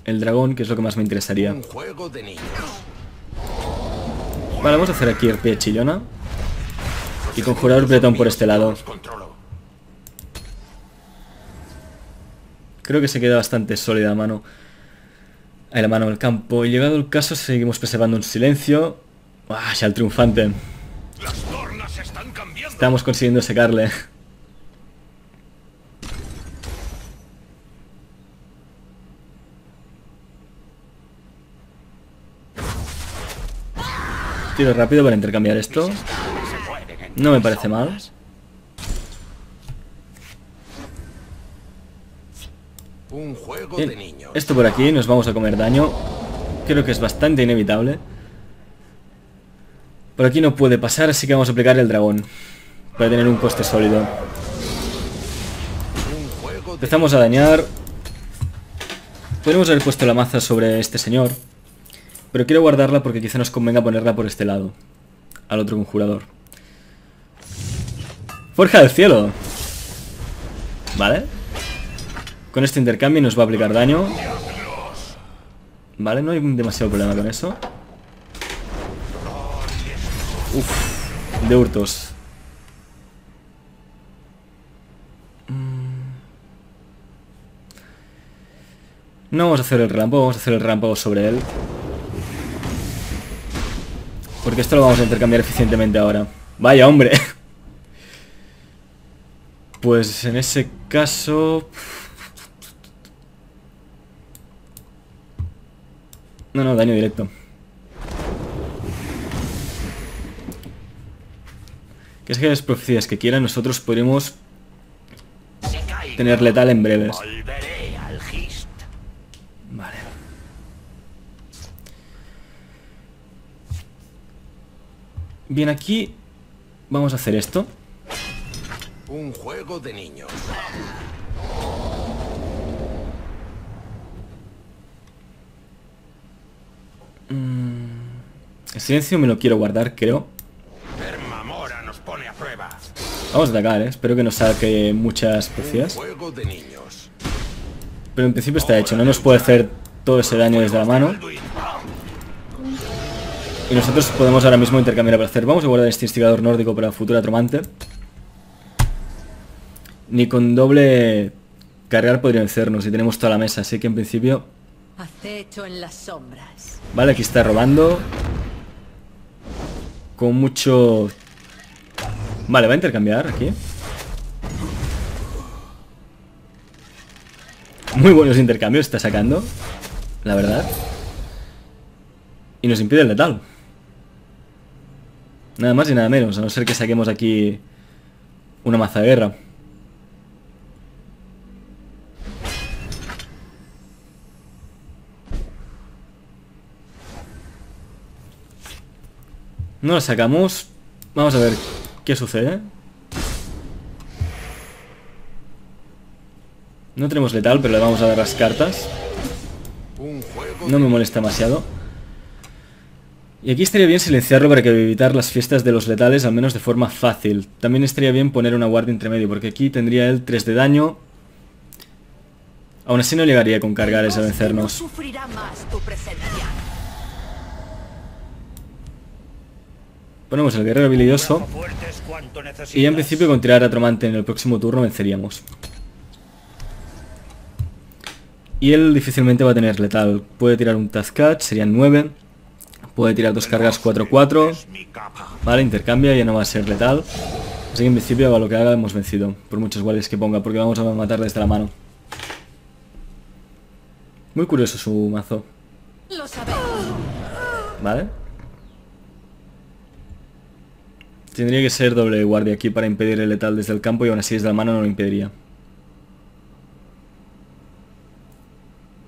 El dragón, que es lo que más me interesaría. Vale, vamos a hacer aquí el pie chillona. Y conjurar bretón por este lado. Creo que se queda bastante sólida a mano. La mano del campo. Y llegado el caso, seguimos preservando un silencio. ¡Ah, ya el triunfante! Las tornas están cambiando. Estamos consiguiendo secarle. Tiro rápido para intercambiar esto. No me parece mal. sombras. Un juego Bien, de niños. Esto por aquí, nos vamos a comer daño. Creo que es bastante inevitable. Por aquí no puede pasar, así que vamos a aplicar el dragón. Para tener un coste sólido. Empezamos a dañar. Podríamos haber puesto la maza sobre este señor. Pero quiero guardarla porque quizá nos convenga ponerla por este lado. Al otro conjurador. Forja del cielo. Vale. Con este intercambio nos va a aplicar daño. Vale, no hay demasiado problema con eso. Uf, de hurtos. No vamos a hacer el relámpago, vamos a hacer el relámpago sobre él. Porque esto lo vamos a intercambiar eficientemente ahora. Vaya, hombre. Pues en ese caso... No, no, daño directo. Que es que las profecías que quieran, nosotros podremos tener letal en breves. Vale. Bien, aquí vamos a hacer esto. Un juego de niños. El silencio me lo quiero guardar, creo. Hermamora nos pone a prueba. Vamos a atacar, ¿eh? Espero que nos saque muchas niños. Pero en principio está hecho, no nos puede hacer todo ese daño desde la mano. Y nosotros podemos ahora mismo intercambiar para hacer. Vamos a guardar este instigador nórdico para futura tromante. Ni con doble cargar podría vencernos y tenemos toda la mesa, así que en principio... Acecho en las sombras. Vale, aquí está robando. Con mucho... Vale, va a intercambiar aquí. Muy buenos intercambios está sacando. La verdad. Y nos impide el letal. Nada más y nada menos, a no ser que saquemos aquí una maza de guerra. No la sacamos. Vamos a ver qué sucede. No tenemos letal, pero le vamos a dar las cartas. No me molesta demasiado. Y aquí estaría bien silenciarlo para que evitar las fiestas de los letales, al menos de forma fácil. También estaría bien poner una guardia entre medio, porque aquí tendría él 3 de daño. Aún así no llegaría con cargares a No vencernos más tu presencia. Ponemos el guerrero habilidoso. Y ya en principio con tirar a Atromante en el próximo turno venceríamos. Y él difícilmente va a tener letal. Puede tirar un Tazcat, serían 9. Puede tirar dos cargas 4-4. es mi capa. Vale, intercambia, ya no va a ser letal. Así que en principio haga lo que haga hemos vencido. Por muchos guardias que ponga, porque vamos a matar desde la mano. Muy curioso su mazo. ¿Vale? Tendría que ser doble guardia aquí para impedir el letal desde el campo y aún así desde la mano no lo impediría.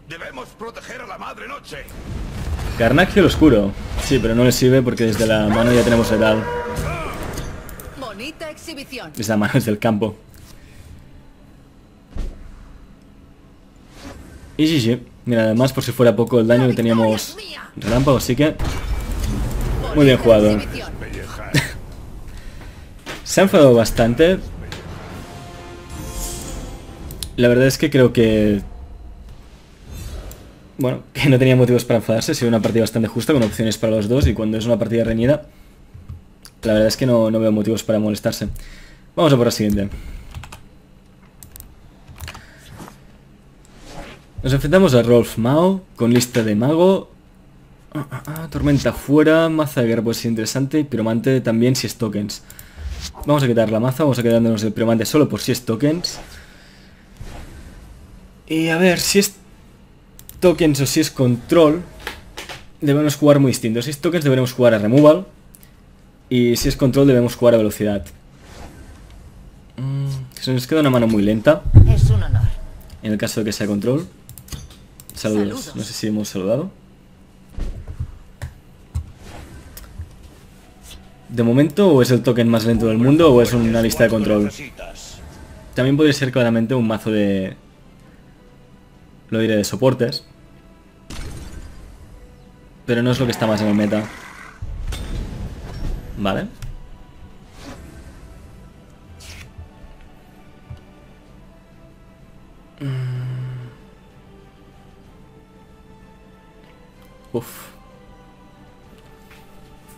Debemos proteger a la madre noche. Carnaccio el oscuro. Sí, pero no le sirve porque desde la mano ya tenemos letal. Bonita exhibición. Desde la mano desde el campo. Y sí, sí. Mira, además por si fuera poco el daño que teníamos relámpago, así que... Muy bien jugado. Se ha enfadado bastante. La verdad es que creo que... Bueno, que no tenía motivos para enfadarse. Ha sido una partida bastante justa con opciones para los dos. Y cuando es una partida reñida, la verdad es que no, no veo motivos para molestarse. Vamos a por la siguiente. Nos enfrentamos a Rolf Mao con lista de mago. Ah, ah, ah, tormenta fuera, maza de guerra puede ser interesante y piromante también si es tokens. Vamos a quitar la maza, vamos a quedándonos el piromante solo por si es tokens. Y a ver, si es tokens o si es control, debemos jugar muy distinto. Si es tokens deberemos jugar a removal y si es control debemos jugar a velocidad. Mm, se nos queda una mano muy lenta Es un honor. en el caso de que sea control. Saludos. Saludos. No sé si hemos saludado. De momento, o es el token más lento del mundo o es una lista de ¿Cuánto control. También podría ser claramente un mazo de... Lo diré de soportes. Pero no es lo que está más en el meta. Vale. Mm. Uf.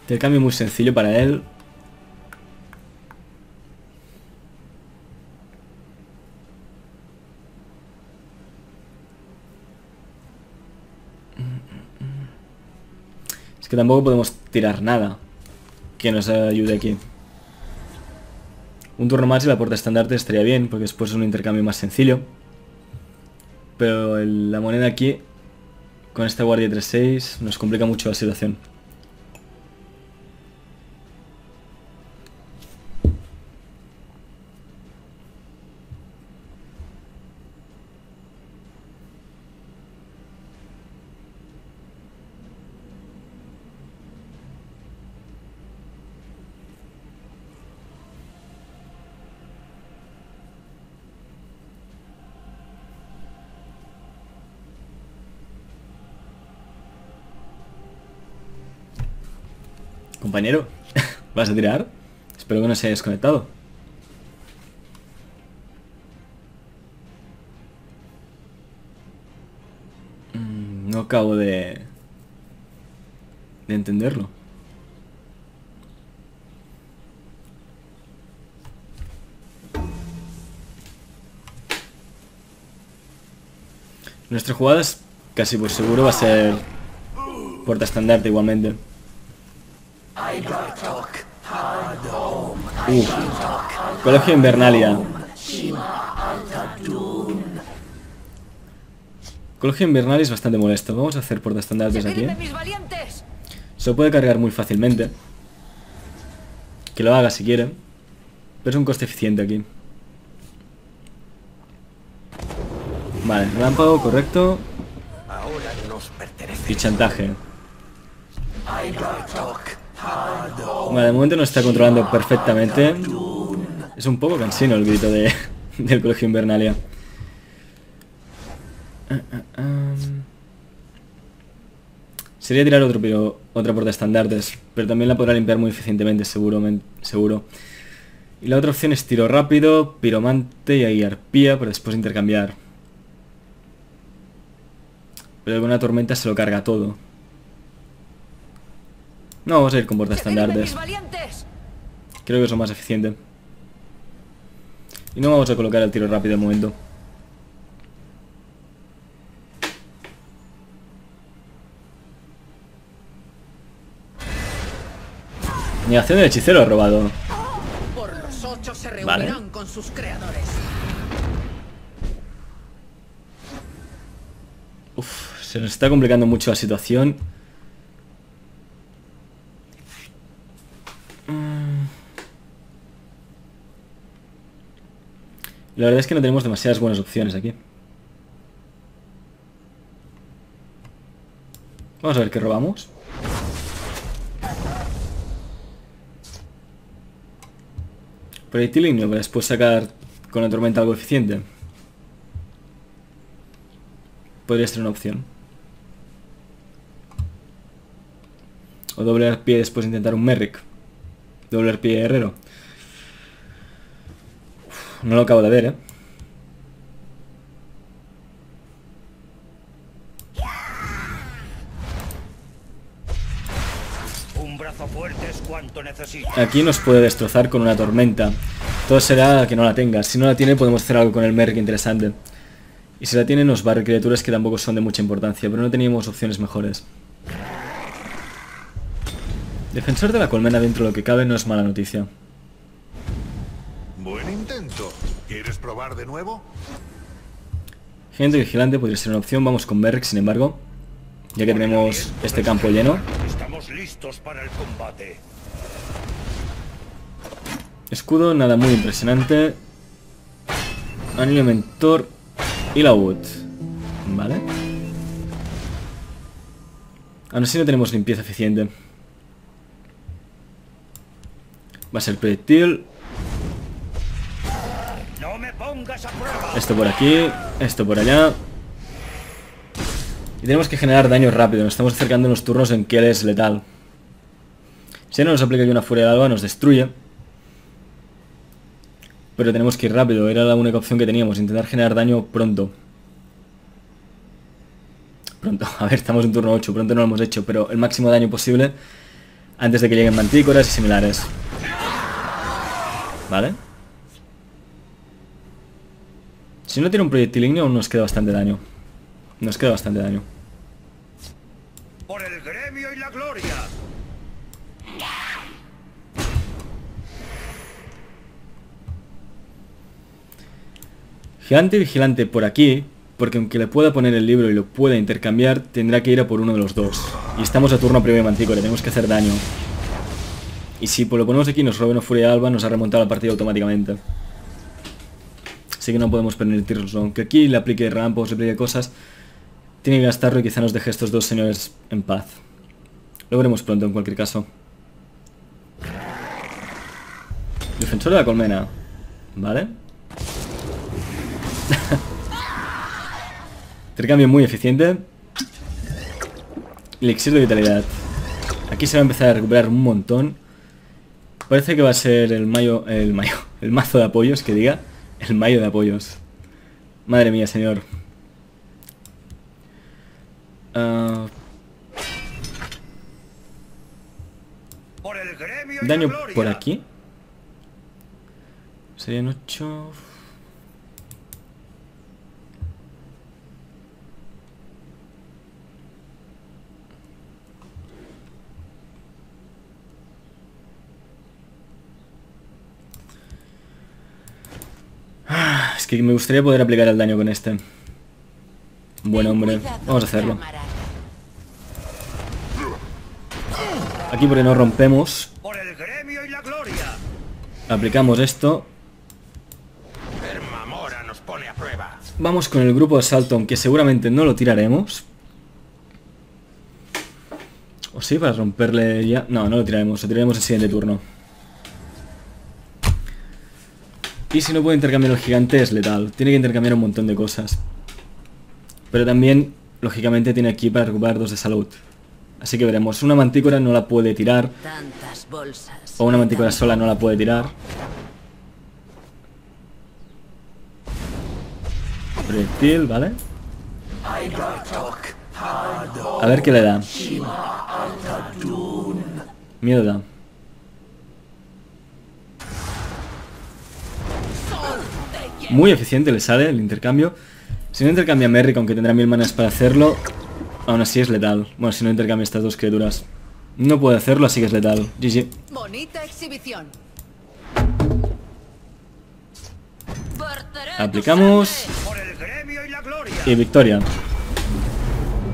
El cambio muy sencillo para él. Es que tampoco podemos tirar nada que nos ayude aquí. Un turno más y la puerta estandarte estaría bien, porque después es un intercambio más sencillo. Pero la moneda aquí, con esta guardia 3-6, nos complica mucho la situación. Compañero, ¿vas a tirar? Espero que no se haya desconectado. Mm, No acabo de... de entenderlo. Nuestra jugada es casi por seguro va a ser puerta estandarte igualmente. Uf. Colegio Invernalia. Colegio Invernalia es bastante molesto. Vamos a hacer puerta estandartes aquí. Se lo puede cargar muy fácilmente. Que lo haga si quiere. Pero es un coste eficiente aquí. Vale, relámpago, correcto. Ahora nos pertenece. Y chantaje. Vale, de momento nos está controlando perfectamente. Es un poco cansino el grito de, del colegio Invernalia. Ah, ah, ah. Sería tirar otro pero otra porta estandartes, pero también la podrá limpiar muy eficientemente, seguro, seguro. Y la otra opción es tiro rápido, piromante y ahí arpía para después intercambiar. Pero con una tormenta se lo carga todo. No, vamos a ir con ¡Seguidme, estandartes. Creo que es lo más eficiente. Y no vamos a colocar el tiro rápido de momento. Negación del hechicero robado. Por los ocho se Vale. reunirán con sus creadores. Uf, se nos está complicando mucho la situación. La verdad es que no tenemos demasiadas buenas opciones aquí. Vamos a ver qué robamos. Proyectil ignio para después sacar con la tormenta algo eficiente. Podría ser una opción. O doblar pie después de intentar un Merrick. Doblar pie herrero. No lo acabo de ver, ¿eh? Un brazo fuerte es cuanto. Aquí nos puede destrozar con una tormenta. Todo será que no la tenga. Si no la tiene podemos hacer algo con el Merrick interesante. Y si la tiene nos va a criaturas que tampoco son de mucha importancia, pero no teníamos opciones mejores. Defensor de la colmena dentro de lo que cabe no es mala noticia. Probar de nuevo? Gente vigilante podría ser una opción, vamos con Merrick sin embargo. Ya que tenemos este campo lleno. Estamos listos para el combate. Escudo, nada muy impresionante. Anillo mentor y la wood. Vale. Aún así no tenemos limpieza eficiente. Va a ser proyectil. Esto por aquí, esto por allá. Y tenemos que generar daño rápido. Nos estamos acercando unos turnos en que él es letal. Si no nos aplica aquí una furia de alba, nos destruye. Pero tenemos que ir rápido. Era la única opción que teníamos. Intentar generar daño pronto. Pronto. A ver, estamos en turno 8. Pronto no lo hemos hecho. Pero el máximo daño posible antes de que lleguen mantícoras y similares. ¿Vale? Si no tiene un proyectil ignio, aún nos queda bastante daño. Nos queda bastante daño. Por el gremio y la gloria. Gigante vigilante por aquí, porque aunque le pueda poner el libro y lo pueda intercambiar, tendrá que ir a por uno de los dos. Y estamos a turno previo de mantícore, tenemos que hacer daño. Y si lo ponemos aquí y nos roba una furia de alba, nos ha remontado la partida automáticamente. Así que no podemos permitirlo. Aunque aquí le aplique rampos, le aplique cosas, tiene que gastarlo y quizá nos deje estos dos señores en paz. Lo veremos pronto en cualquier caso. Defensor de la colmena. ¿Vale? Intercambio muy eficiente. Elixir de vitalidad. Aquí se va a empezar a recuperar un montón. Parece que va a ser el mayo, el mayo, el mazo de apoyos, que diga. El mayo de apoyos. Madre mía, señor. Ah, Por el gremio daño por aquí. Serían 8... Es que me gustaría poder aplicar el daño con este. Buen hombre. Vamos a hacerlo. Aquí porque no rompemos. Por el gremio y la gloria. Aplicamos esto. Vamos con el grupo de asalto, aunque seguramente no lo tiraremos. O sí, para romperle ya... No, no lo tiraremos, lo tiraremos en el siguiente turno. Y si no puede intercambiar el gigante es letal. Tiene que intercambiar un montón de cosas. Pero también, lógicamente, tiene aquí para recuperar dos de salud. Así que veremos. Una mantícora no la puede tirar. Tantas bolsas. O una mantícora sola no la puede tirar. Proyectil, ¿vale? A ver qué le da. Miedo da. Muy eficiente le sale el intercambio. Si no intercambia Merrick, aunque tendrá mil manas para hacerlo, aún así es letal. Bueno, si no intercambia estas dos criaturas. No puede hacerlo, así que es letal. GG. Bonita exhibición. Aplicamos. y victoria.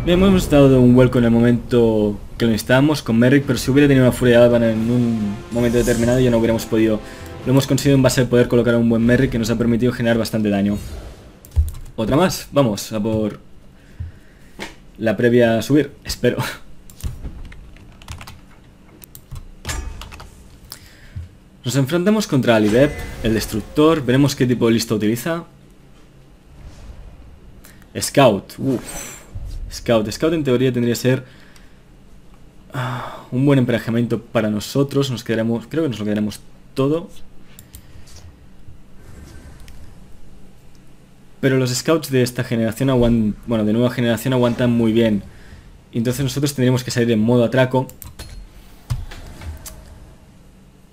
Bien, hemos estado de un vuelco en el momento que lo necesitábamos con Merrick, pero si hubiera tenido una furia de Alban en un momento determinado ya no hubiéramos podido. Lo hemos conseguido en base a poder colocar un buen Merrick que nos ha permitido generar bastante daño. Otra más, vamos, a por la previa a subir, espero. Nos enfrentamos contra Alibeb, el destructor, veremos qué tipo de lista utiliza. Scout, uff. Scout, Scout en teoría tendría que ser ah, un buen emparejamiento para nosotros. Nos quedaremos, creo que nos lo quedaremos todo. Pero los Scouts de esta generación aguantan, bueno, de nueva generación aguantan muy bien. Entonces nosotros tendríamos que salir en modo atraco.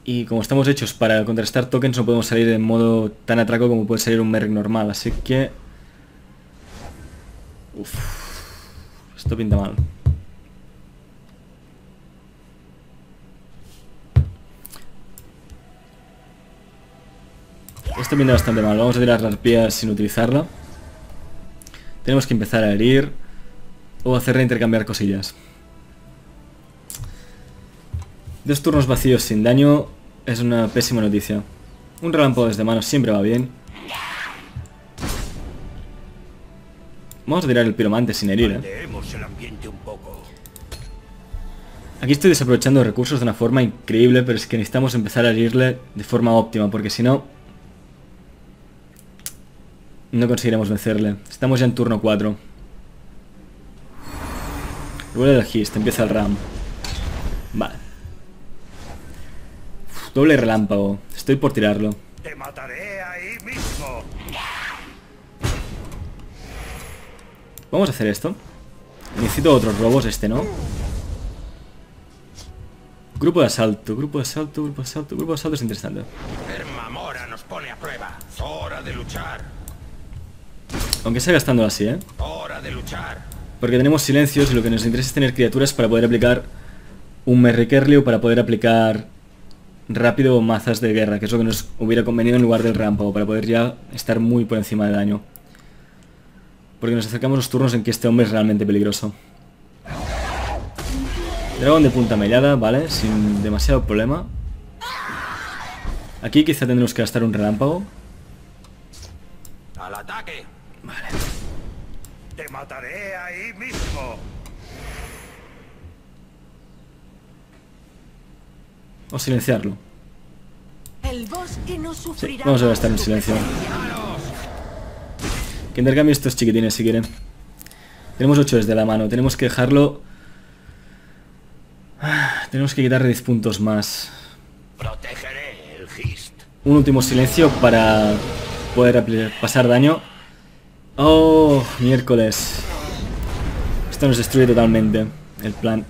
Y como estamos hechos para contrastar tokens, no podemos salir en modo tan atraco como puede salir un Merrick normal. Así que... Uf, esto pinta mal. Esto pinta bastante mal. Vamos a tirar las arpías sin utilizarla. Tenemos que empezar a herir o hacerle intercambiar cosillas. Dos turnos vacíos sin daño es una pésima noticia. Un relámpago desde mano siempre va bien. Vamos a tirar el piromante sin herir, ¿eh? Aquí estoy desaprovechando recursos de una forma increíble, pero es que necesitamos empezar a herirle de forma óptima, porque si no... No conseguiremos vencerle. Estamos ya en turno 4. Vuelve el Gist, empieza el Ram. Vale. Uf, doble relámpago. Estoy por tirarlo. Te mataré ahí mismo. Vamos a hacer esto. Necesito otros robos, este no. Grupo de asalto, grupo de asalto, grupo de asalto, grupo de asalto es interesante. Hermamora nos pone a prueba. Hora de luchar. Aunque sea gastando así, ¿eh? Hora de luchar. Porque tenemos silencios y lo que nos interesa es tener criaturas para poder aplicar un Merrick o para poder aplicar rápido mazas de guerra, que es lo que nos hubiera convenido en lugar del rámpago, para poder ya estar muy por encima de daño. Porque nos acercamos los turnos en que este hombre es realmente peligroso. Dragón de punta mellada, ¿vale? Sin demasiado problema. Aquí quizá tendremos que gastar un relámpago. Mataré ahí mismo. O silenciarlo. El bosque no Sí, sufrirá vamos a gastar en silencio. Que intercambie estos chiquitines si quieren. Tenemos 8 desde la mano. Tenemos que dejarlo... Ah, Tenemos que quitarle 10 puntos más. Protegeré el gist. Un último silencio para poder pasar daño. Oh, miércoles. Esto nos destruye totalmente el plan.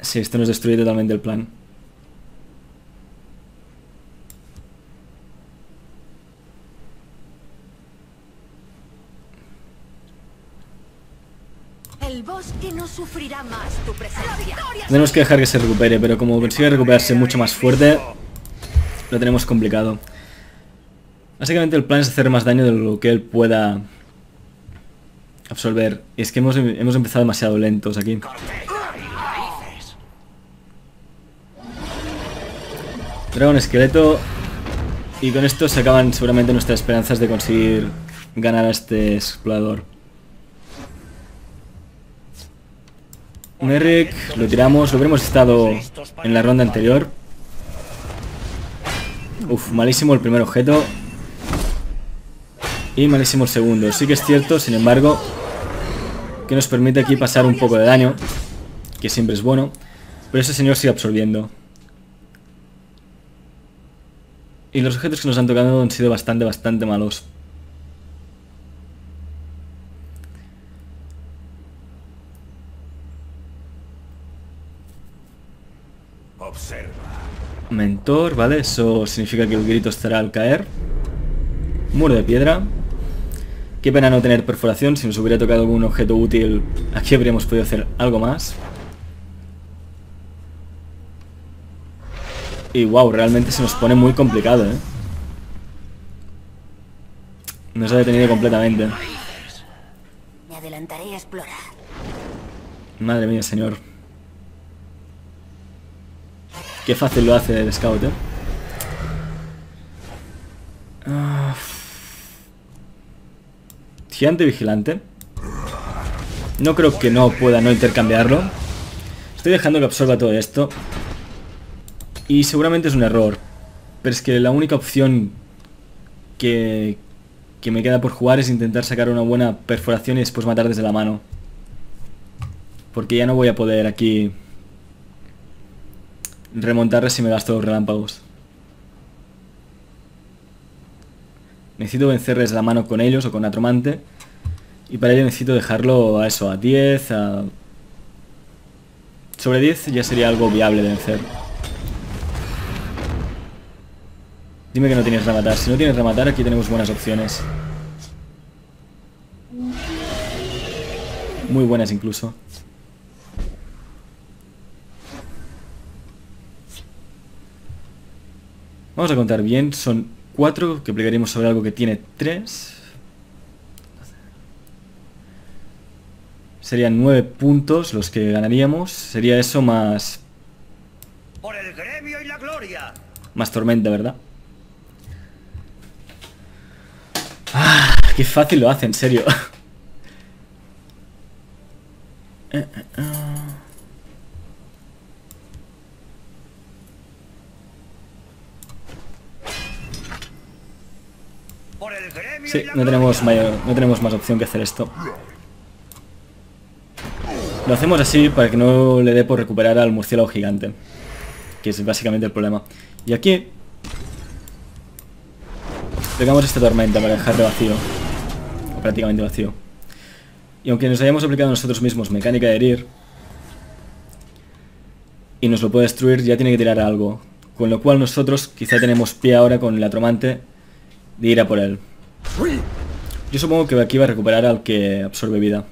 Sí, esto nos destruye totalmente el plan. El bosque no sufrirá más tu presencia. Tenemos que dejar que se recupere, pero como consigue recuperarse mucho más fuerte, tenemos complicado. Básicamente el plan es hacer más daño de lo que él pueda absorber. Y es que hemos, hemos empezado demasiado lentos aquí. Dragón esqueleto. Y con esto se acaban seguramente nuestras esperanzas de conseguir ganar a este explorador. Merrick, lo tiramos, lo hubiéramos estado en la ronda anterior. Uf, malísimo el primer objeto. Y malísimo el segundo. Sí que es cierto, sin embargo, que nos permite aquí pasar un poco de daño. Que siempre es bueno. Pero ese señor sigue absorbiendo. Y los objetos que nos han tocado han sido bastante, bastante malos. Mentor, ¿vale? Eso significa que el grito estará al caer. Muro de piedra. Qué pena no tener perforación. Si nos hubiera tocado algún objeto útil, aquí habríamos podido hacer algo más. Y wow, realmente se nos pone muy complicado, ¿eh? Nos ha detenido completamente. Me adelantaré a explorar. Madre mía, señor. Qué fácil lo hace el scout, ¿eh? Ah. Gigante vigilante. No creo que no pueda no intercambiarlo. Estoy dejando que absorba todo esto. Y seguramente es un error. Pero es que la única opción que, que me queda por jugar es intentar sacar una buena perforación y después matar desde la mano. Porque ya no voy a poder aquí remontarle si me gasto los relámpagos. Necesito vencerles la mano con ellos o con Atromante. Y para ello necesito dejarlo a eso, a 10, a... Sobre 10 ya sería algo viable de vencer. Dime que no tienes rematar. Si no tienes rematar, aquí tenemos buenas opciones. Muy buenas incluso. Vamos a contar bien, son 4 que aplicaríamos sobre algo que tiene 3. Serían 9 puntos los que ganaríamos. Sería eso más... Por el gremio y la gloria. Más tormenta, ¿verdad? Ah, qué fácil lo hace, en serio. Eh, eh, eh. Por el gremio Sí, no tenemos, mayor, no tenemos más opción que hacer esto. Lo hacemos así para que no le dé por recuperar al murciélago gigante. Que es básicamente el problema. Y aquí... Pegamos esta tormenta para dejarle vacío. O prácticamente vacío. Y aunque nos hayamos aplicado nosotros mismos mecánica de herir... Y nos lo puede destruir, ya tiene que tirar algo. Con lo cual nosotros quizá tenemos pie ahora con el atromante de ir a por él. Yo supongo que aquí va a recuperar al que absorbe vida.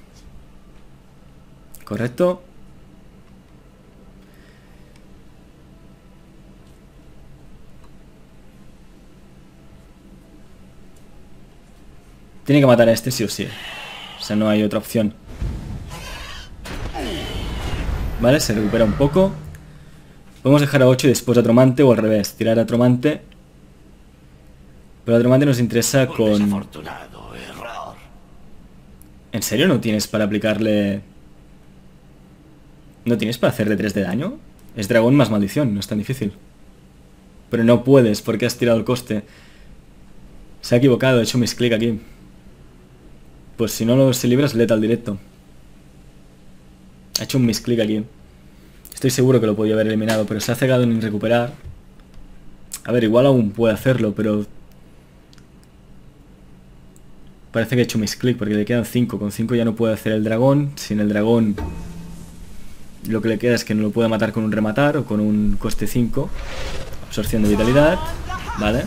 ¿Correcto? Tiene que matar a este sí o sí. O sea, no hay otra opción. Vale, se recupera un poco. Podemos dejar a 8 y después a Tromante o al revés. Tirar a Tromante. Pero a Tromante nos interesa con... Desafortunado error. ¿En serio no tienes para aplicarle... ¿No tienes para hacerle 3 de daño? Es dragón más maldición, no es tan difícil. Pero no puedes porque has tirado el coste. Se ha equivocado, he hecho mis clic aquí. Pues si no lo se libras, letal directo. Ha hecho un misclick aquí. Estoy seguro que lo podía haber eliminado, pero se ha cegado en recuperar. A ver, igual aún puede hacerlo, pero... Parece que he hecho misclick porque le quedan 5. Con 5 ya no puede hacer el dragón. Sin el dragón... Lo que le queda es que no lo puede matar con un rematar o con un coste 5. Absorción de vitalidad. Vale.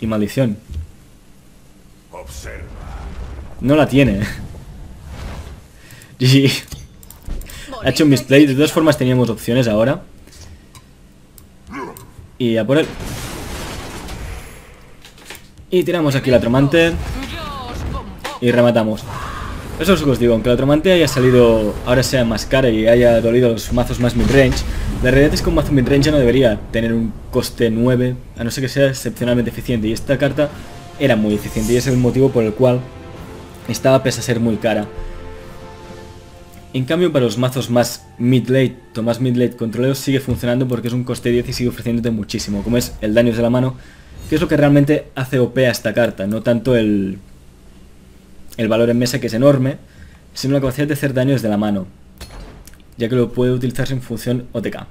Y maldición. No la tiene. GG. Ha hecho un misplay. De todas formas teníamos opciones ahora. Y a por él. Y tiramos aquí la tromante. Y rematamos. Eso es lo que os digo, aunque la tromante haya salido, ahora sea más cara y haya dolido los mazos más midrange, la realidad es que un mazo midrange no debería tener un coste 9, a no ser que sea excepcionalmente eficiente. Y esta carta era muy eficiente y es el motivo por el cual estaba pese a ser muy cara. En cambio, para los mazos más mid-late o más mid-late controleros sigue funcionando porque es un coste 10 y sigue ofreciéndote muchísimo, como es el daño de la mano, que es lo que realmente hace OP a esta carta, no tanto el, el valor en mesa que es enorme, sino la capacidad de hacer daño desde la mano, ya que lo puede utilizarse en función OTK.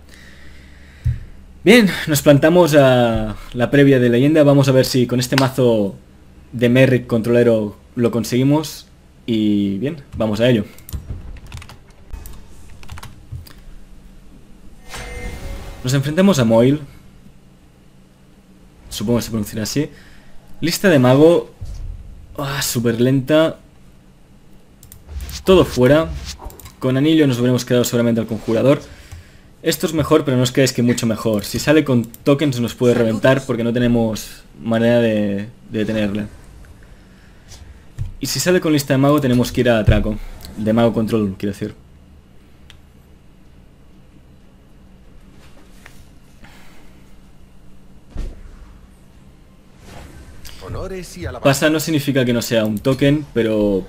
Bien, nos plantamos a la previa de leyenda, vamos a ver si con este mazo de Merrick controlero lo conseguimos y bien, vamos a ello. Nos enfrentamos a Moil. Supongo que se pronunciará así. Lista de mago. Ah, Súper lenta. Todo fuera. Con anillo nos hubiéramos quedado seguramente al conjurador. Esto es mejor, pero no os creáis que mucho mejor. Si sale con tokens nos puede reventar porque no tenemos manera de, de detenerle. Y si sale con lista de mago tenemos que ir a atraco. De mago control, quiero decir. Pasa no significa que no sea un token, pero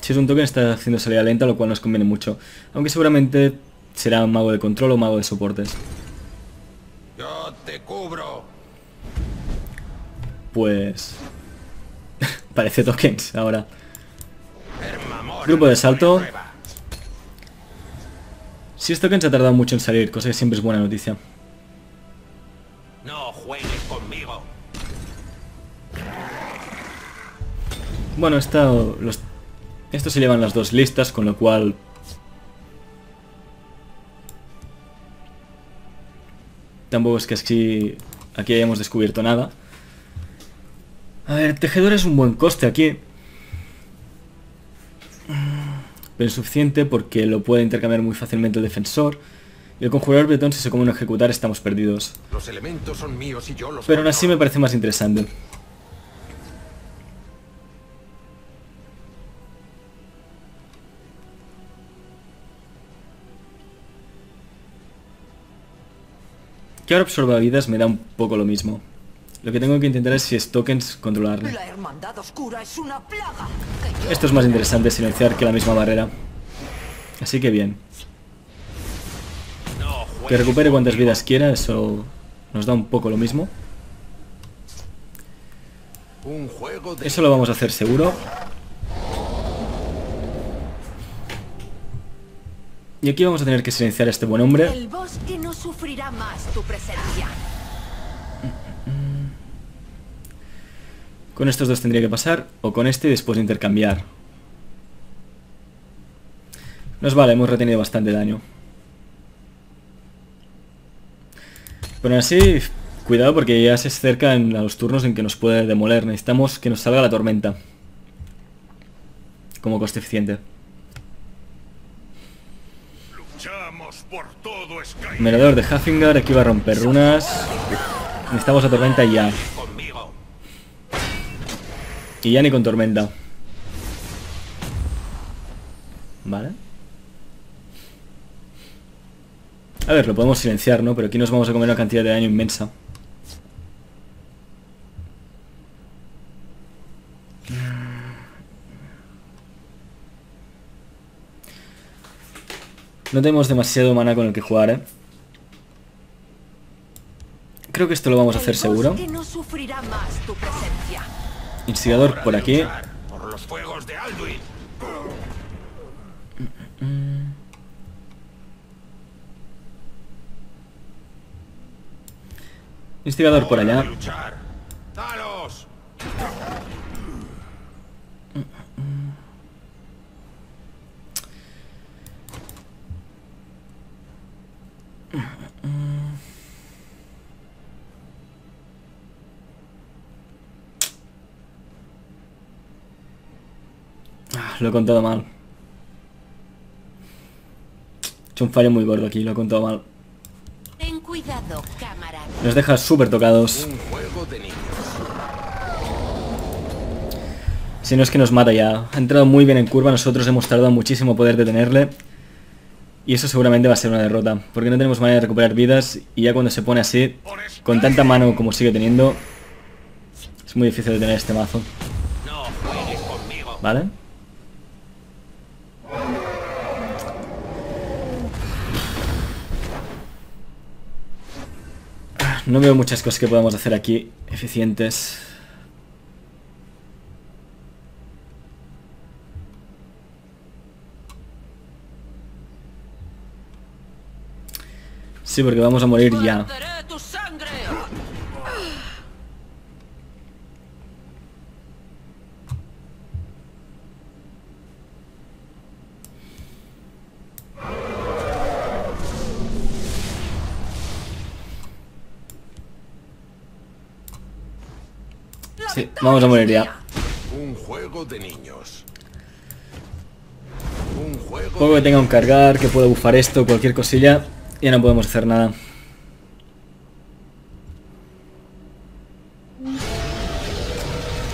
si es un token está haciendo salida lenta, lo cual nos conviene mucho. Aunque seguramente será un mago de control o mago de soportes. Yo te cubro. Pues... Parece tokens ahora. Grupo de salto. Si es tokens ha tardado mucho en salir, cosa que siempre es buena noticia. Bueno, esta, los, estos se llevan las dos listas, con lo cual... Tampoco es que así aquí hayamos descubierto nada. A ver, tejedor es un buen coste aquí. Pero es suficiente porque lo puede intercambiar muy fácilmente el defensor. Y el conjurador bretón si se come un ejecutar estamos perdidos. Los elementos son míos y yo los Pero aún así me parece más interesante. Que ahora absorba vidas me da un poco lo mismo. Lo que tengo que intentar es si es tokens controlarle. La hermandad oscura es una plaga. que yo Esto es más interesante silenciar que la misma barrera. Así que bien. No Que recupere cuantas vidas quiera, eso nos da un poco lo mismo. Un juego de Eso lo vamos a hacer seguro. Y aquí vamos a tener que silenciar a este buen hombre. El bosque no sufrirá más tu presencia. Con estos dos tendría que pasar, o con este y después intercambiar. Nos vale, hemos retenido bastante daño. Pero aún así, cuidado porque ya se acercan a los turnos en que nos puede demoler. Necesitamos que nos salga la tormenta. Como coste eficiente. Luchamos por Merador de Haffingar, aquí va a romper runas. Necesitamos la tormenta ya. Y ya ni con tormenta. Vale. A ver, lo podemos silenciar, ¿no? Pero aquí nos vamos a comer una cantidad de daño inmensa. No tenemos demasiado mana con el que jugar, ¿eh? Creo que esto lo vamos a hacer seguro. bosque no sufrirá más tu presencia. Instigador por aquí. luchar Por los fuegos de Alduin. Instigador por allá. Lo he contado mal. He hecho un fallo muy gordo aquí, lo he contado mal. Ten cuidado, camarada. Nos deja súper tocados. Si no es que nos mata ya. Ha entrado muy bien en curva, nosotros hemos tardado muchísimo poder detenerle. Y eso seguramente va a ser una derrota. Porque no tenemos manera de recuperar vidas. Y ya cuando se pone así, con tanta mano como sigue teniendo, es muy difícil detener este mazo. ¿Vale? No veo muchas cosas que podamos hacer aquí eficientes. Sí, porque vamos a morir ya. Verteré tu sangre. Sí, vamos a morir ya. Un juego de niños. Un juego Poco que tenga un cargar, que pueda bufar esto, cualquier cosilla, ya no podemos hacer nada.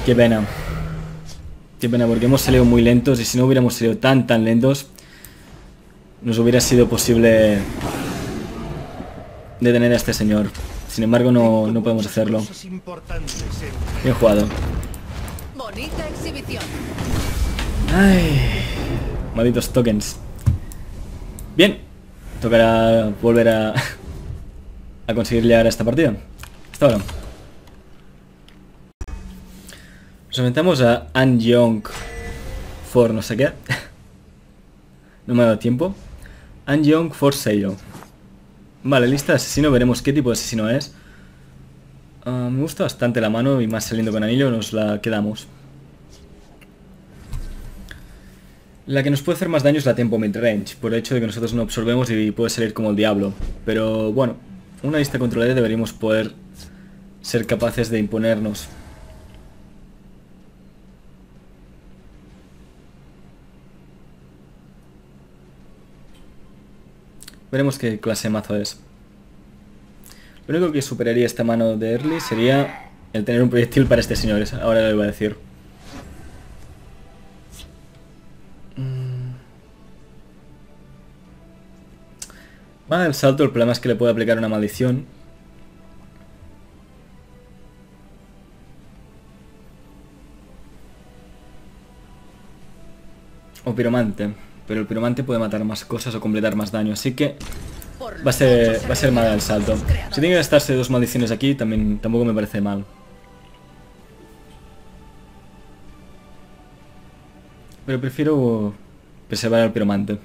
Qué pena. Qué pena, porque hemos salido muy lentos y si no hubiéramos salido tan tan lentos, nos hubiera sido posible detener a este señor. Sin embargo, no, no podemos hacerlo. Bien jugado. Bonita exhibición. Ay, malditos tokens. Bien, tocará volver a, a conseguir llegar a esta partida. Hasta ahora. Nos enfrentamos a An Young for no sé qué. No me ha dado tiempo. An Young for Seiyo. Vale, lista de asesino, veremos qué tipo de asesino es. Ah, me gusta bastante la mano y más saliendo con anillo nos la quedamos. La que nos puede hacer más daño es la tempo mid-range, por el hecho de que nosotros no absorbemos y puede salir como el diablo. Pero bueno, una lista controlada deberíamos poder ser capaces de imponernos. Veremos qué clase de mazo es. Lo único que superaría esta mano de Early sería el tener un proyectil para este señor, ahora lo iba a decir. Va el salto, el problema es que le puede aplicar una maldición. O piromante. Pero el piromante puede matar más cosas o completar más daño, así que va a ser, va a ser mala el salto. Si tiene que gastarse dos maldiciones aquí, también tampoco me parece mal. Pero prefiero preservar al piromante.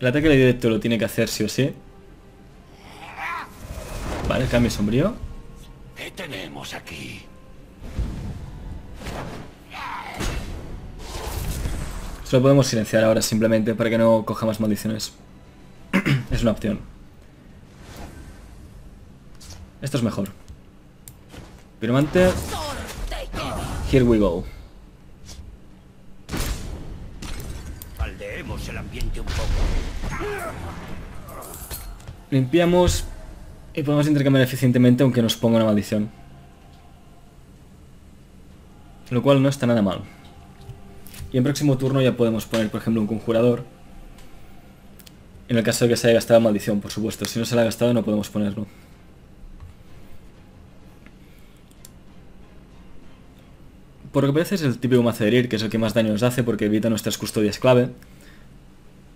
El ataque directo lo tiene que hacer sí o sí. Vale, cambio sombrío. ¿Qué tenemos aquí? Solo podemos silenciar ahora simplemente para que no coja más maldiciones. es una opción. Esto es mejor. Piromante. Here we go. Caldeemos el ambiente un poco. Limpiamos y podemos intercambiar eficientemente aunque nos ponga una maldición. Lo cual no está nada mal. Y en próximo turno ya podemos poner, por ejemplo, un conjurador. En el caso de que se haya gastado maldición, por supuesto. Si no se la ha gastado no podemos ponerlo. Por lo que parece es el típico mazo de herir, que es el que más daño nos hace porque evita nuestras custodias clave.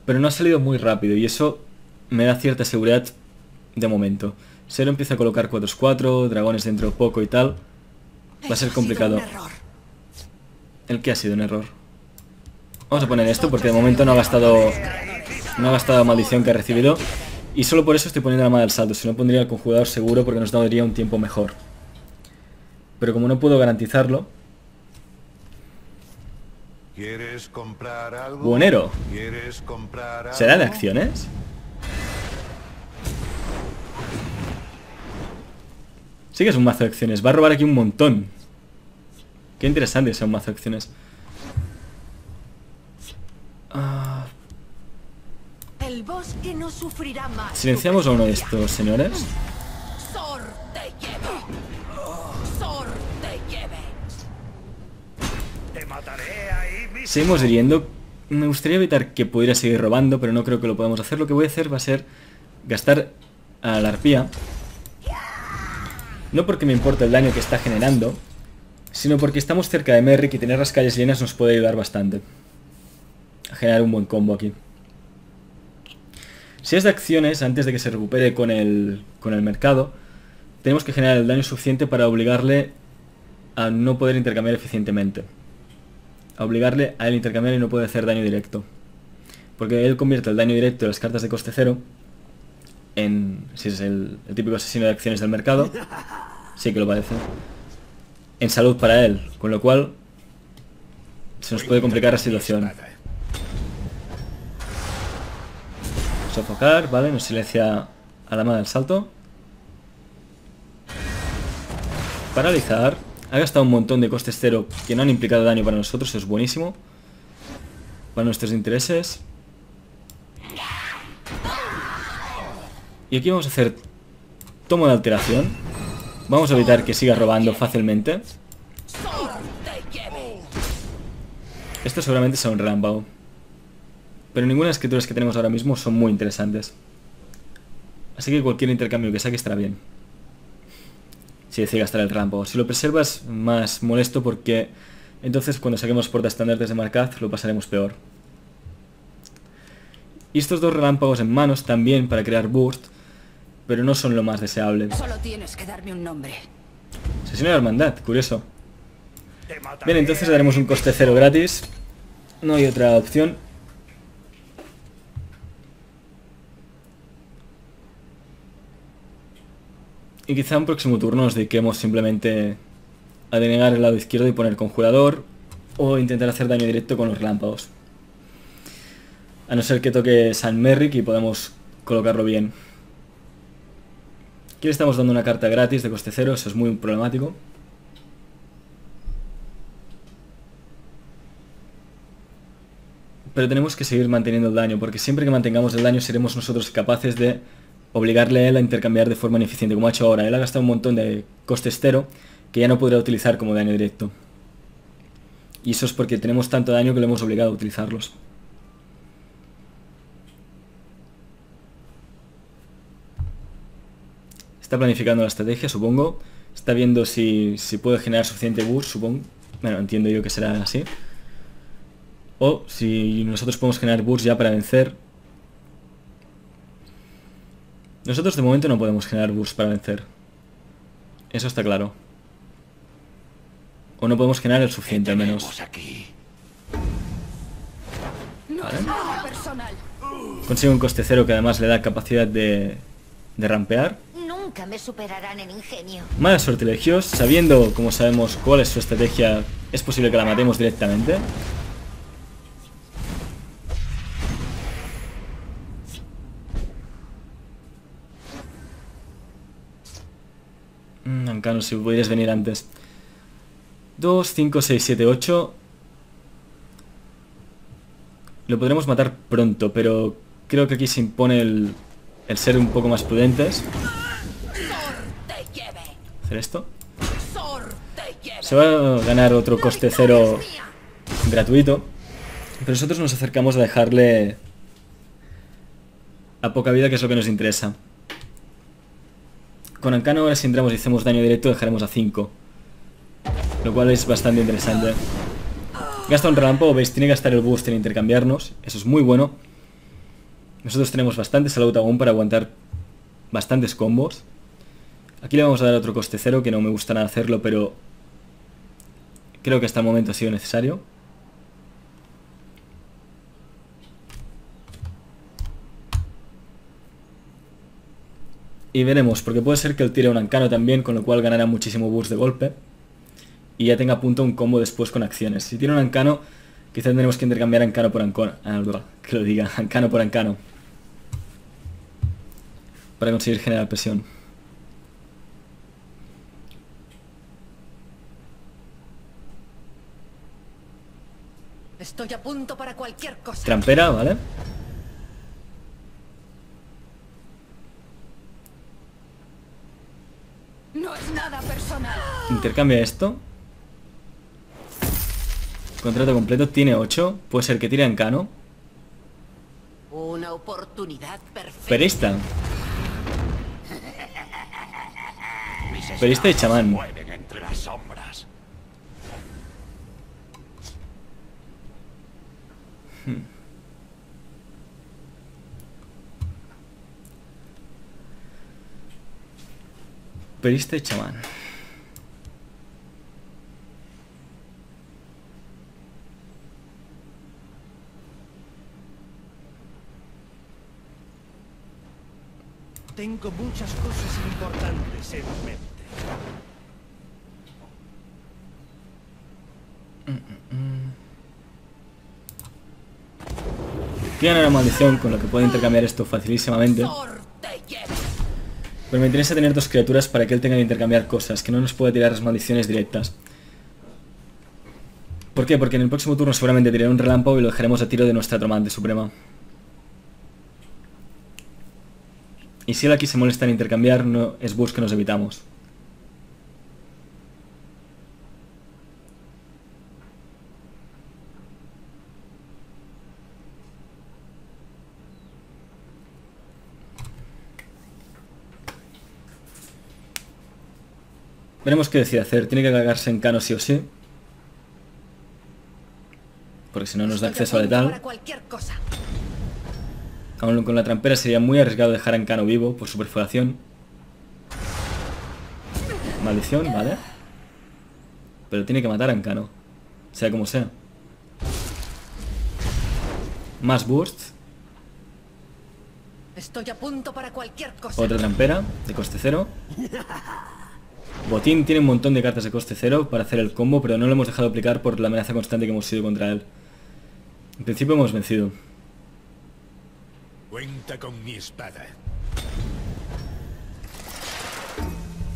Pero no ha salido muy rápido y eso me da cierta seguridad de momento. Ahora empieza a colocar 4-4, dragones dentro de poco y tal, va a ser complicado. ¿El que ha sido un error? Vamos a poner esto porque de momento no ha gastado no ha gastado la maldición que ha recibido y solo por eso estoy poniendo la mano del salto, si no pondría el conjugador seguro porque nos daría un tiempo mejor. Pero como no puedo garantizarlo, ¿Quieres comprar algo? Buenero. ¿Quieres comprar algo? ¿será de acciones? Sí que es un mazo de acciones, va a robar aquí un montón. Qué interesante sea un mazo de acciones. Ah, El bosque no sufrirá más. ¿Silenciamos a uno de estos señores? Sor te lleve. Sor te lleve. Te mataré ahí mismo. Seguimos hiriendo. Me gustaría evitar que pudiera seguir robando, pero no creo que lo podamos hacer. Lo que voy a hacer va a ser gastar a la arpía. No porque me importe el daño que está generando, sino porque estamos cerca de Merrick y tener las calles llenas nos puede ayudar bastante. A generar un buen combo aquí. Si es de acciones, antes de que se recupere con el, con el mercado, tenemos que generar el daño suficiente para obligarle a no poder intercambiar eficientemente. A obligarle a él intercambiar y no poder hacer daño directo. Porque él convierte el daño directo de las cartas de coste cero en... Si es el, el típico asesino de acciones del mercado, sí que lo parece. En salud para él, con lo cual se nos puede complicar la situación. Sofocar, vale, nos silencia a la mano del salto. Paralizar. Ha gastado un montón de costes cero que no han implicado daño para nosotros, eso es buenísimo. Para nuestros intereses. Y aquí vamos a hacer tomo de alteración. Vamos a evitar que siga robando fácilmente. Esto seguramente sea un relámpago. Pero ninguna de las escrituras que tenemos ahora mismo son muy interesantes. Así que cualquier intercambio que saque estará bien. Si decide gastar el relámpago. Si lo preservas, más molesto porque entonces cuando saquemos porta estándares de Markaz lo pasaremos peor. Y estos dos relámpagos en manos también para crear burst, pero no son lo más deseable. Solo tienes que darme un nombre. Asesino de la hermandad, curioso. Bien, entonces daremos un coste cero gratis. No hay otra opción. Y quizá en próximo turno nos dediquemos simplemente a denegar el lado izquierdo y poner conjurador o intentar hacer daño directo con los relámpagos. A no ser que toque San Merrick y podamos colocarlo bien. Aquí le estamos dando una carta gratis de coste cero, eso es muy problemático. Pero tenemos que seguir manteniendo el daño, porque siempre que mantengamos el daño seremos nosotros capaces de obligarle a él a intercambiar de forma ineficiente, como ha hecho ahora. Él ha gastado un montón de costes cero que ya no podrá utilizar como daño directo. Y eso es porque tenemos tanto daño que lo hemos obligado a utilizarlos. Está planificando la estrategia, supongo. Está viendo si, si puede generar suficiente boost, supongo. Bueno, entiendo yo que será así. O si nosotros podemos generar burst ya para vencer. Nosotros de momento no podemos generar burst para vencer. Eso está claro. O no podemos generar el suficiente al menos. aquí? Vale. Consigue un coste cero que además le da capacidad de, de rampear. Nunca me superarán en ingenio. Sortilegios, sabiendo, como sabemos, cuál es su estrategia, es posible que la matemos directamente. Mm, Ancano, si pudieras venir antes. 2, 5, 6, 7, 8. Lo podremos matar pronto, pero creo que aquí se impone el, el ser un poco más prudentes. Hacer esto. Se va a ganar otro coste cero gratuito. Pero nosotros nos acercamos a dejarle a poca vida, que es lo que nos interesa. Con Ancano ahora si entramos y hacemos daño directo dejaremos a 5. Lo cual es bastante interesante. Gasta un relámpago, veis, tiene que gastar el boost en intercambiarnos. Eso es muy bueno. Nosotros tenemos bastante salud aún para aguantar bastantes combos. Aquí le vamos a dar otro coste cero, que no me gusta nada hacerlo, pero creo que hasta el momento ha sido necesario. Y veremos, porque puede ser que él tire un ancano también, con lo cual ganará muchísimo burst de golpe. Y ya tenga a punto un combo después con acciones. Si tiene un ancano, quizás tendremos que intercambiar ancano por ancano. Ah, que lo diga, ancano por ancano. Para conseguir generar presión. Estoy a punto para cualquier cosa. Trampera, ¿vale? No es nada personal. Intercambia esto. Contrato completo, tiene 8. Puede ser que tire ancano. Una oportunidad perfecta. Perista. Perista y chamán. mueren entre las sombras. Perista y chamán. Tengo muchas cosas importantes en mente. Tiene una maldición con lo que puedo intercambiar esto facilísimamente. Pero me interesa tener dos criaturas para que él tenga que intercambiar cosas, que no nos pueda tirar las maldiciones directas. ¿Por qué? Porque en el próximo turno seguramente tiraré un relámpago y lo dejaremos a tiro de nuestra tromante suprema. Y si él aquí se molesta en intercambiar, no es bus que nos evitamos. Veremos qué decide hacer. Tiene que cagarse en Cano sí o sí. Porque si no nos da acceso a letal. Aún con la trampera sería muy arriesgado dejar a Encano vivo por su perforación. Maldición, vale. Pero tiene que matar a Encano. Sea como sea. Más burst. Estoy a punto para cualquier cosa. Otra trampera de coste cero. Botín tiene un montón de cartas de coste cero para hacer el combo, pero no lo hemos dejado aplicar por la amenaza constante que hemos sido contra él. En principio hemos vencido. Cuenta con mi espada.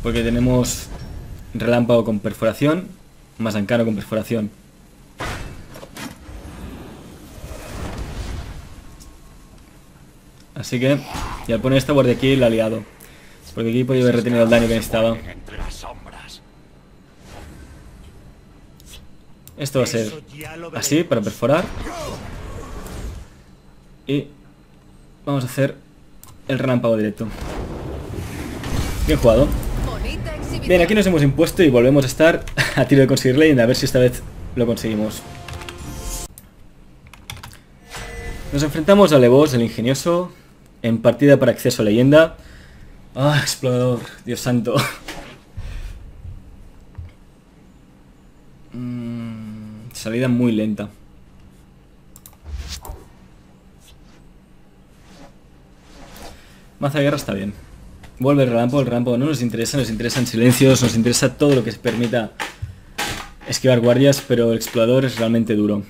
Porque tenemos relámpago con perforación, más Ancano con perforación. Así que, y al poner esta guardia aquí la ha liado. Porque aquí podía haber retenido el daño que necesitaba. Esto va a ser así, para perforar. Y vamos a hacer el relámpago directo. Bien jugado. Bien, aquí nos hemos impuesto y volvemos a estar a tiro de conseguir leyenda, a ver si esta vez lo conseguimos. Nos enfrentamos a Levos, el ingenioso, en partida para acceso a leyenda. Ah, explorador, Dios santo. Mm, salida muy lenta. Maza guerra está bien. Vuelve el relámpago, el relámpago no nos interesa, nos interesan silencios, nos interesa todo lo que se permita esquivar guardias, pero el explorador es realmente duro.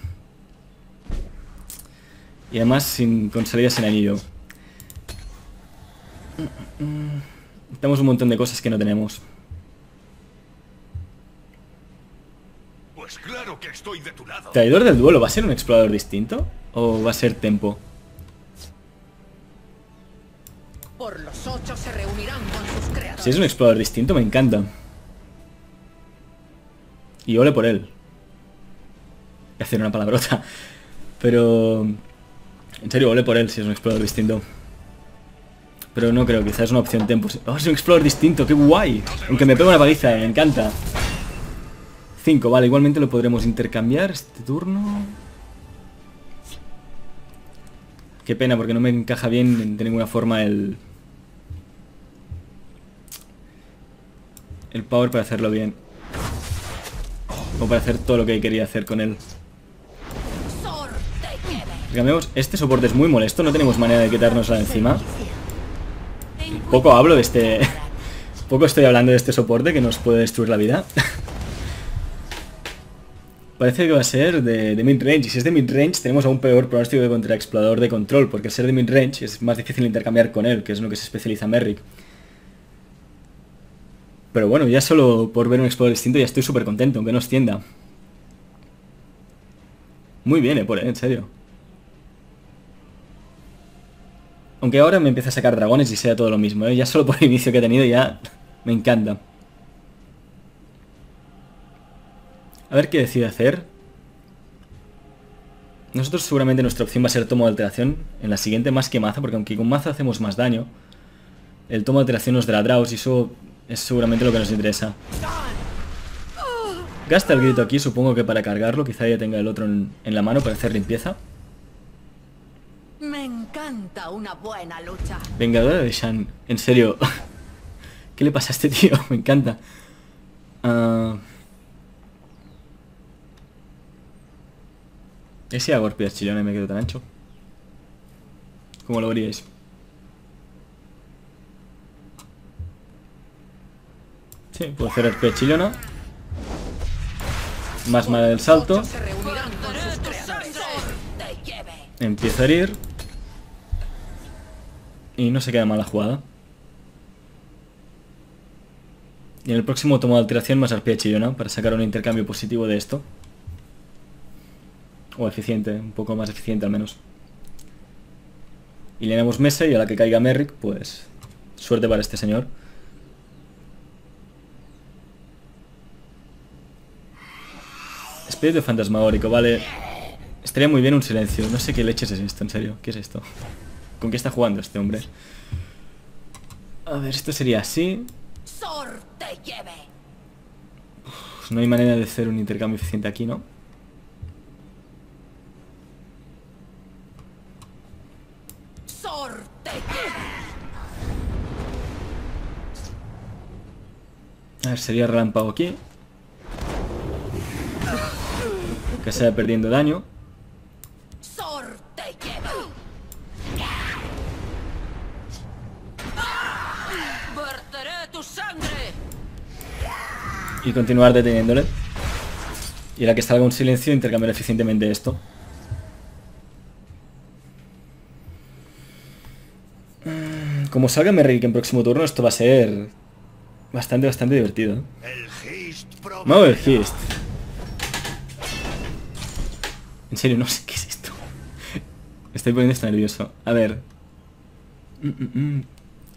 Y además sin, con salida sin anillo. Tenemos un montón de cosas que no tenemos. Pues claro que estoy de tu lado. ¿Traidor del duelo va a ser un explorador distinto? ¿O va a ser tempo? Por los ocho se reunirán con sus creadores. Si es un explorador distinto, me encanta. Y ole por él. Voy a hacer una palabrota. Pero... En serio, ole por él si es un explorador distinto. Pero no creo, quizás es una opción tempo. ¡Oh, es un explorador distinto! ¡Qué guay! Aunque me pegue una paliza, me encanta. 5, vale, igualmente lo podremos intercambiar este turno. Qué pena, porque no me encaja bien de ninguna forma el... El power para hacerlo bien. O para hacer todo lo que quería hacer con él. Cambiamos. Este soporte es muy molesto, no tenemos manera de quitárnosla de encima. Poco hablo de este... Poco estoy hablando de este soporte que nos puede destruir la vida. Parece que va a ser de, de mid-range. Y si es de mid-range, tenemos aún peor pronóstico que contra explorador de control. Porque al ser de mid-range es más difícil intercambiar con él, que es lo que se especializa Merrick. Pero bueno, ya solo por ver un explorador distinto ya estoy súper contento, aunque no os tienda. Muy bien, eh, por en serio. Aunque ahora me empieza a sacar dragones y sea todo lo mismo, ¿eh? Ya solo por el inicio que he tenido ya me encanta. A ver qué decide hacer. Nosotros seguramente nuestra opción va a ser tomo de alteración en la siguiente más que maza, porque aunque con maza hacemos más daño, el tomo de alteración nos dará draws y eso es seguramente lo que nos interesa. Gasta el grito aquí, supongo que para cargarlo, quizá ya tenga el otro en, en la mano para hacer limpieza. Me encanta una buena lucha. Vengadora de Shan. En serio. ¿Qué le pasa a este tío? Me encanta. Ah. Ese agorpias chillona me quedo tan ancho. ¿Cómo lo veríais? Sí, puedo hacer arpía chillona. Más mala del salto. Empieza a herir. Y no se queda mal la jugada. Y en el próximo tomo de alteración más arpía chillona para sacar un intercambio positivo de esto. O eficiente, un poco más eficiente al menos. Y le damos mesa y a la que caiga Merrick, pues suerte para este señor. Espíritu fantasmagórico, vale. Estaría muy bien un silencio. No sé qué leches es esto, en serio. ¿Qué es esto? ¿Con qué está jugando este hombre? A ver, esto sería así. No hay manera de hacer un intercambio eficiente aquí, ¿no? A ver, sería relámpago aquí. Que se vaya perdiendo daño. Y continuar deteniéndole. Y la que salga un silencio, intercambiar eficientemente esto. Como salga Merrick en próximo turno, esto va a ser bastante, bastante divertido. ¿eh? El Hist. En serio, no sé qué es esto. Estoy poniendo esto nervioso. A ver. Mm, mm, mm.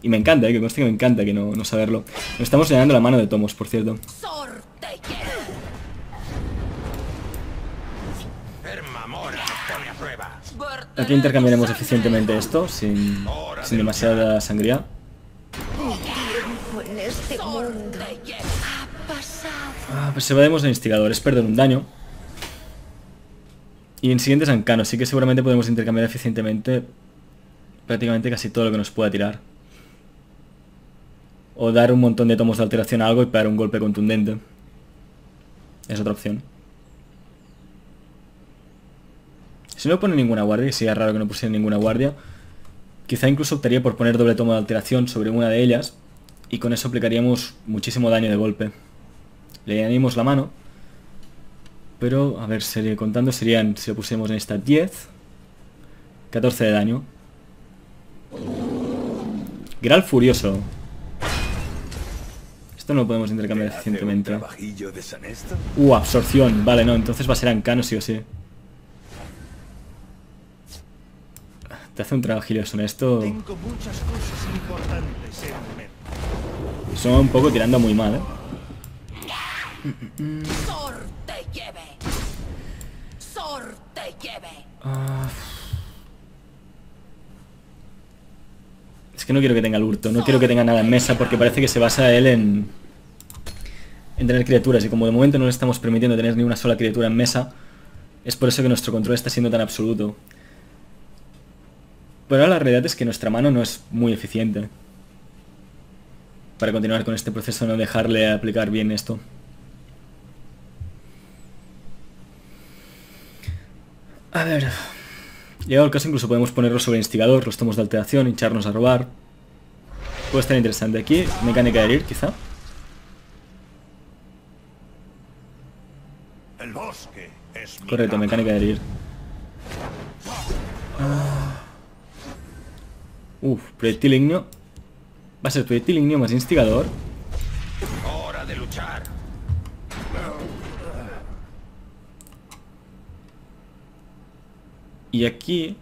Y me encanta, eh, que conste que me encanta que no, no saberlo. Estamos llenando la mano de tomos, por cierto. Aquí intercambiaremos eficientemente esto, sin, sin demasiada sangría. Ah, pues evademos de instigador, es perder un daño. Y en siguientes Ancano, sí que seguramente podemos intercambiar eficientemente prácticamente casi todo lo que nos pueda tirar. O dar un montón de tomos de alteración a algo y pegar un golpe contundente. Es otra opción. Si no pone ninguna guardia, y sería raro que no pusiera ninguna guardia, quizá incluso optaría por poner doble tomo de alteración sobre una de ellas y con eso aplicaríamos muchísimo daño de golpe. Le añadimos la mano, pero a ver, sería, contando serían, si lo pusiéramos en esta 10, 14 de daño. Gral Furioso. Esto no lo podemos intercambiar eficientemente. Uh, absorción. Vale, no, entonces va a ser Ancano sí o sí. Te hace un trabajillo son esto. Tengo muchas cosas importantes en mente. Son un poco tirando muy mal, ¿eh? Sor te lleve. Sor te lleve. Ah. Es que no quiero que tenga el hurto, no quiero que tenga nada en mesa porque parece que se basa él en... En tener criaturas y como de momento no le estamos permitiendo tener ni una sola criatura en mesa, es por eso que nuestro control está siendo tan absoluto. Pero ahora la realidad es que nuestra mano no es muy eficiente. Para continuar con este proceso, no dejarle aplicar bien esto. A ver... Llegado el caso incluso podemos ponerlo sobre instigador, los tomos de alteración, hincharnos a robar. Puede estar interesante aquí. Mecánica de herir, quizá. El bosque es Correcto, mecánica de herir. Ah. Uf, proyectil ignio. Va a ser proyectil ignio más instigador. Hora de luchar. Y aquí,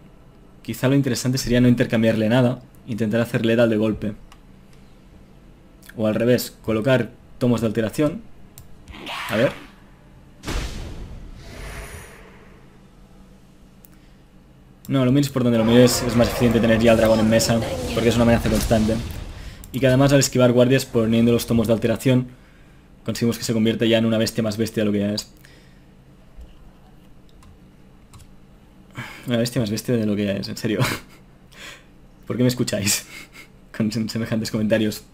quizá lo interesante sería no intercambiarle nada. Intentar hacerle dal de golpe. O al revés, colocar tomos de alteración. A ver. No, lo mires por donde lo mires, es más eficiente tener ya al dragón en mesa, porque es una amenaza constante. Y que además al esquivar guardias poniendo los tomos de alteración, conseguimos que se convierta ya en una bestia más bestia de lo que ya es. Una bestia más bestia de lo que es, en serio. ¿Por qué me escucháis? Con sem- semejantes comentarios.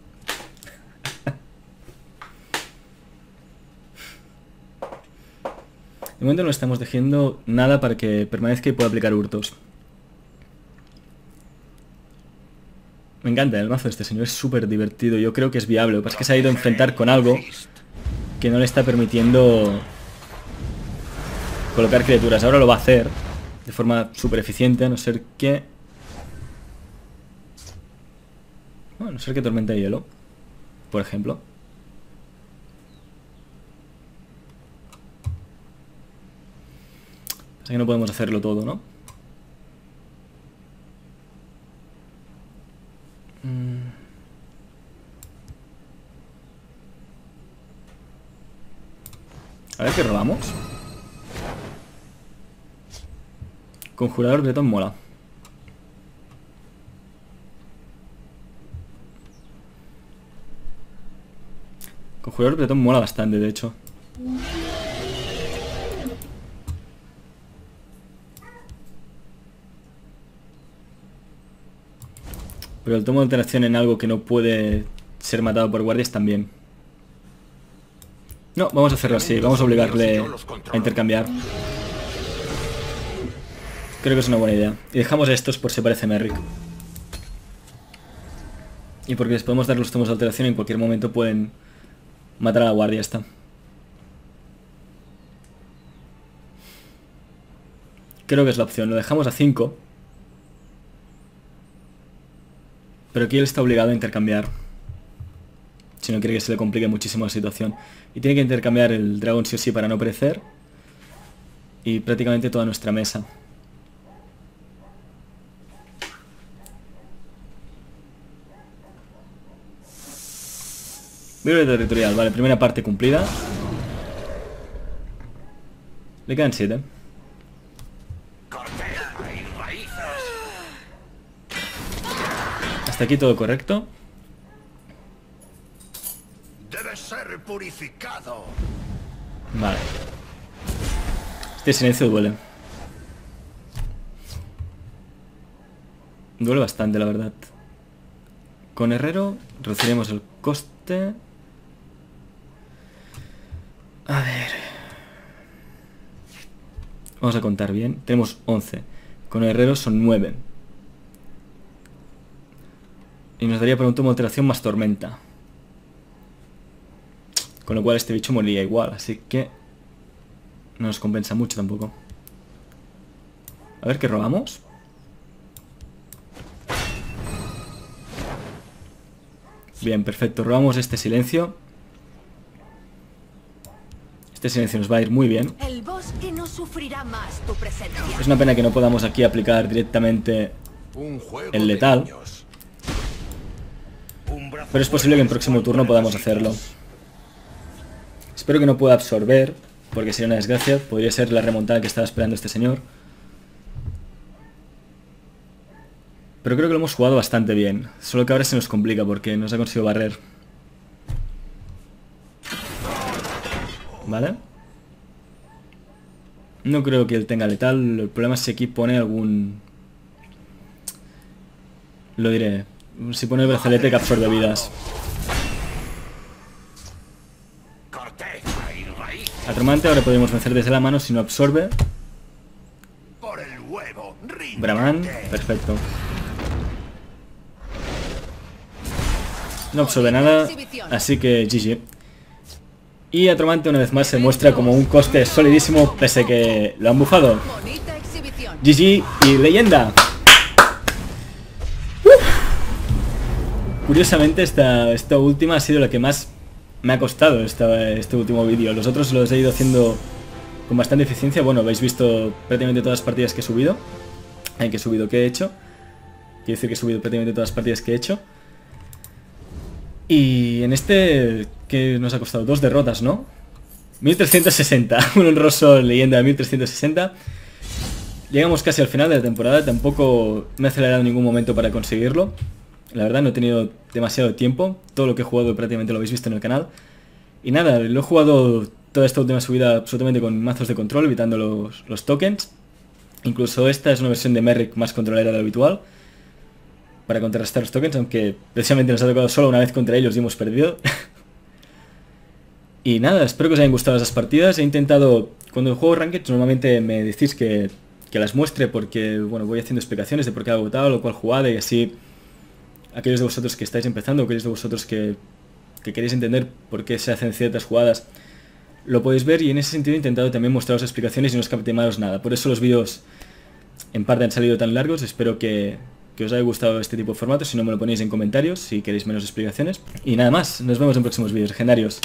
De momento no estamos dejando nada para que permanezca y pueda aplicar hurtos. Me encanta el mazo de este señor, es súper divertido. Yo creo que es viable. Lo que pasa es que se ha ido a enfrentar con algo que no le está permitiendo colocar criaturas. Ahora lo va a hacer de forma súper eficiente, a no ser que... Bueno, a no ser que tormenta de hielo, por ejemplo. Pasa que no podemos hacerlo todo, ¿no? Mm. A ver qué robamos. Conjurador bretón mola. Conjurador bretón mola bastante, de hecho. Pero el tomo de alteración en algo que no puede ser matado por guardias también. No, vamos a hacerlo así. Vamos a obligarle a intercambiar. Creo que es una buena idea. Y dejamos estos por si parece Merrick. Y porque les podemos dar los tomos de alteración en cualquier momento pueden matar a la guardia esta. Creo que es la opción. Lo dejamos a 5. Pero aquí él está obligado a intercambiar. Si no quiere que se le complique muchísimo la situación. Y tiene que intercambiar el dragón sí o sí para no perecer. Y prácticamente toda nuestra mesa. Vibre territorial, vale, primera parte cumplida. Le quedan 7. Corteza y raíces. Hasta aquí todo correcto. Debe ser purificado. Vale. Este silencio duele. Duele bastante, la verdad. Con Herrero reduciremos el coste. A ver. Vamos a contar bien. Tenemos 11. Con Herrero son 9. Y nos daría para un tomo alteración más tormenta. Con lo cual este bicho moriría igual, así que no nos compensa mucho tampoco. A ver qué robamos. Bien, perfecto. Robamos este silencio. Este silencio nos va a ir muy bien. El bosque no sufrirá más tu presencia. Es una pena que no podamos aquí aplicar directamente Un juego El letal. Pero es posible que en próximo turno podamos hacerlo. Espero que no pueda absorber, porque sería una desgracia. Podría ser la remontada que estaba esperando este señor. Pero creo que lo hemos jugado bastante bien. Solo que ahora se nos complica porque nos ha conseguido barrer. ¿Vale? No creo que él tenga letal. El problema es si aquí pone algún... Lo diré. Si pone el brazalete que absorbe vidas. Atromante ahora podemos vencer desde la mano si no absorbe. Brahman, perfecto. No absorbe nada, así que GG. Y Atromante una vez más se muestra como un coste solidísimo pese que lo han bufado. GG y leyenda. Curiosamente esta, esta última ha sido la que más me ha costado esta- este último vídeo. Los otros los he ido haciendo con bastante eficiencia. Bueno, habéis visto prácticamente todas las partidas que he subido. Eh, que he subido, que he hecho. Quiero decir que he subido prácticamente todas las partidas que he hecho. Y en este, que nos ha costado? Dos derrotas, ¿no? 1360, un honroso leyenda de 1360. Llegamos casi al final de la temporada, tampoco me he acelerado en ningún momento para conseguirlo. La verdad no he tenido demasiado tiempo, todo lo que he jugado prácticamente lo habéis visto en el canal. Y nada, lo he jugado toda esta última subida absolutamente con mazos de control, evitando los, los tokens. Incluso esta es una versión de Merrick más controlera de lo habitual para contrarrestar los tokens, aunque precisamente nos ha tocado solo una vez contra ellos y hemos perdido. y nada, espero que os hayan gustado esas partidas. He intentado, cuando juego Ranked normalmente me decís que, que las muestre porque, bueno, voy haciendo explicaciones de por qué hago tal o cual jugada y así aquellos de vosotros que estáis empezando, aquellos de vosotros que, que queréis entender por qué se hacen ciertas jugadas, lo podéis ver y en ese sentido he intentado también mostraros explicaciones y no escaptemaros nada. Por eso los vídeos en parte han salido tan largos, espero que, que os haya gustado este tipo de formato, si no me lo ponéis en comentarios, si queréis menos explicaciones. Y nada más, nos vemos en próximos vídeos, legendarios.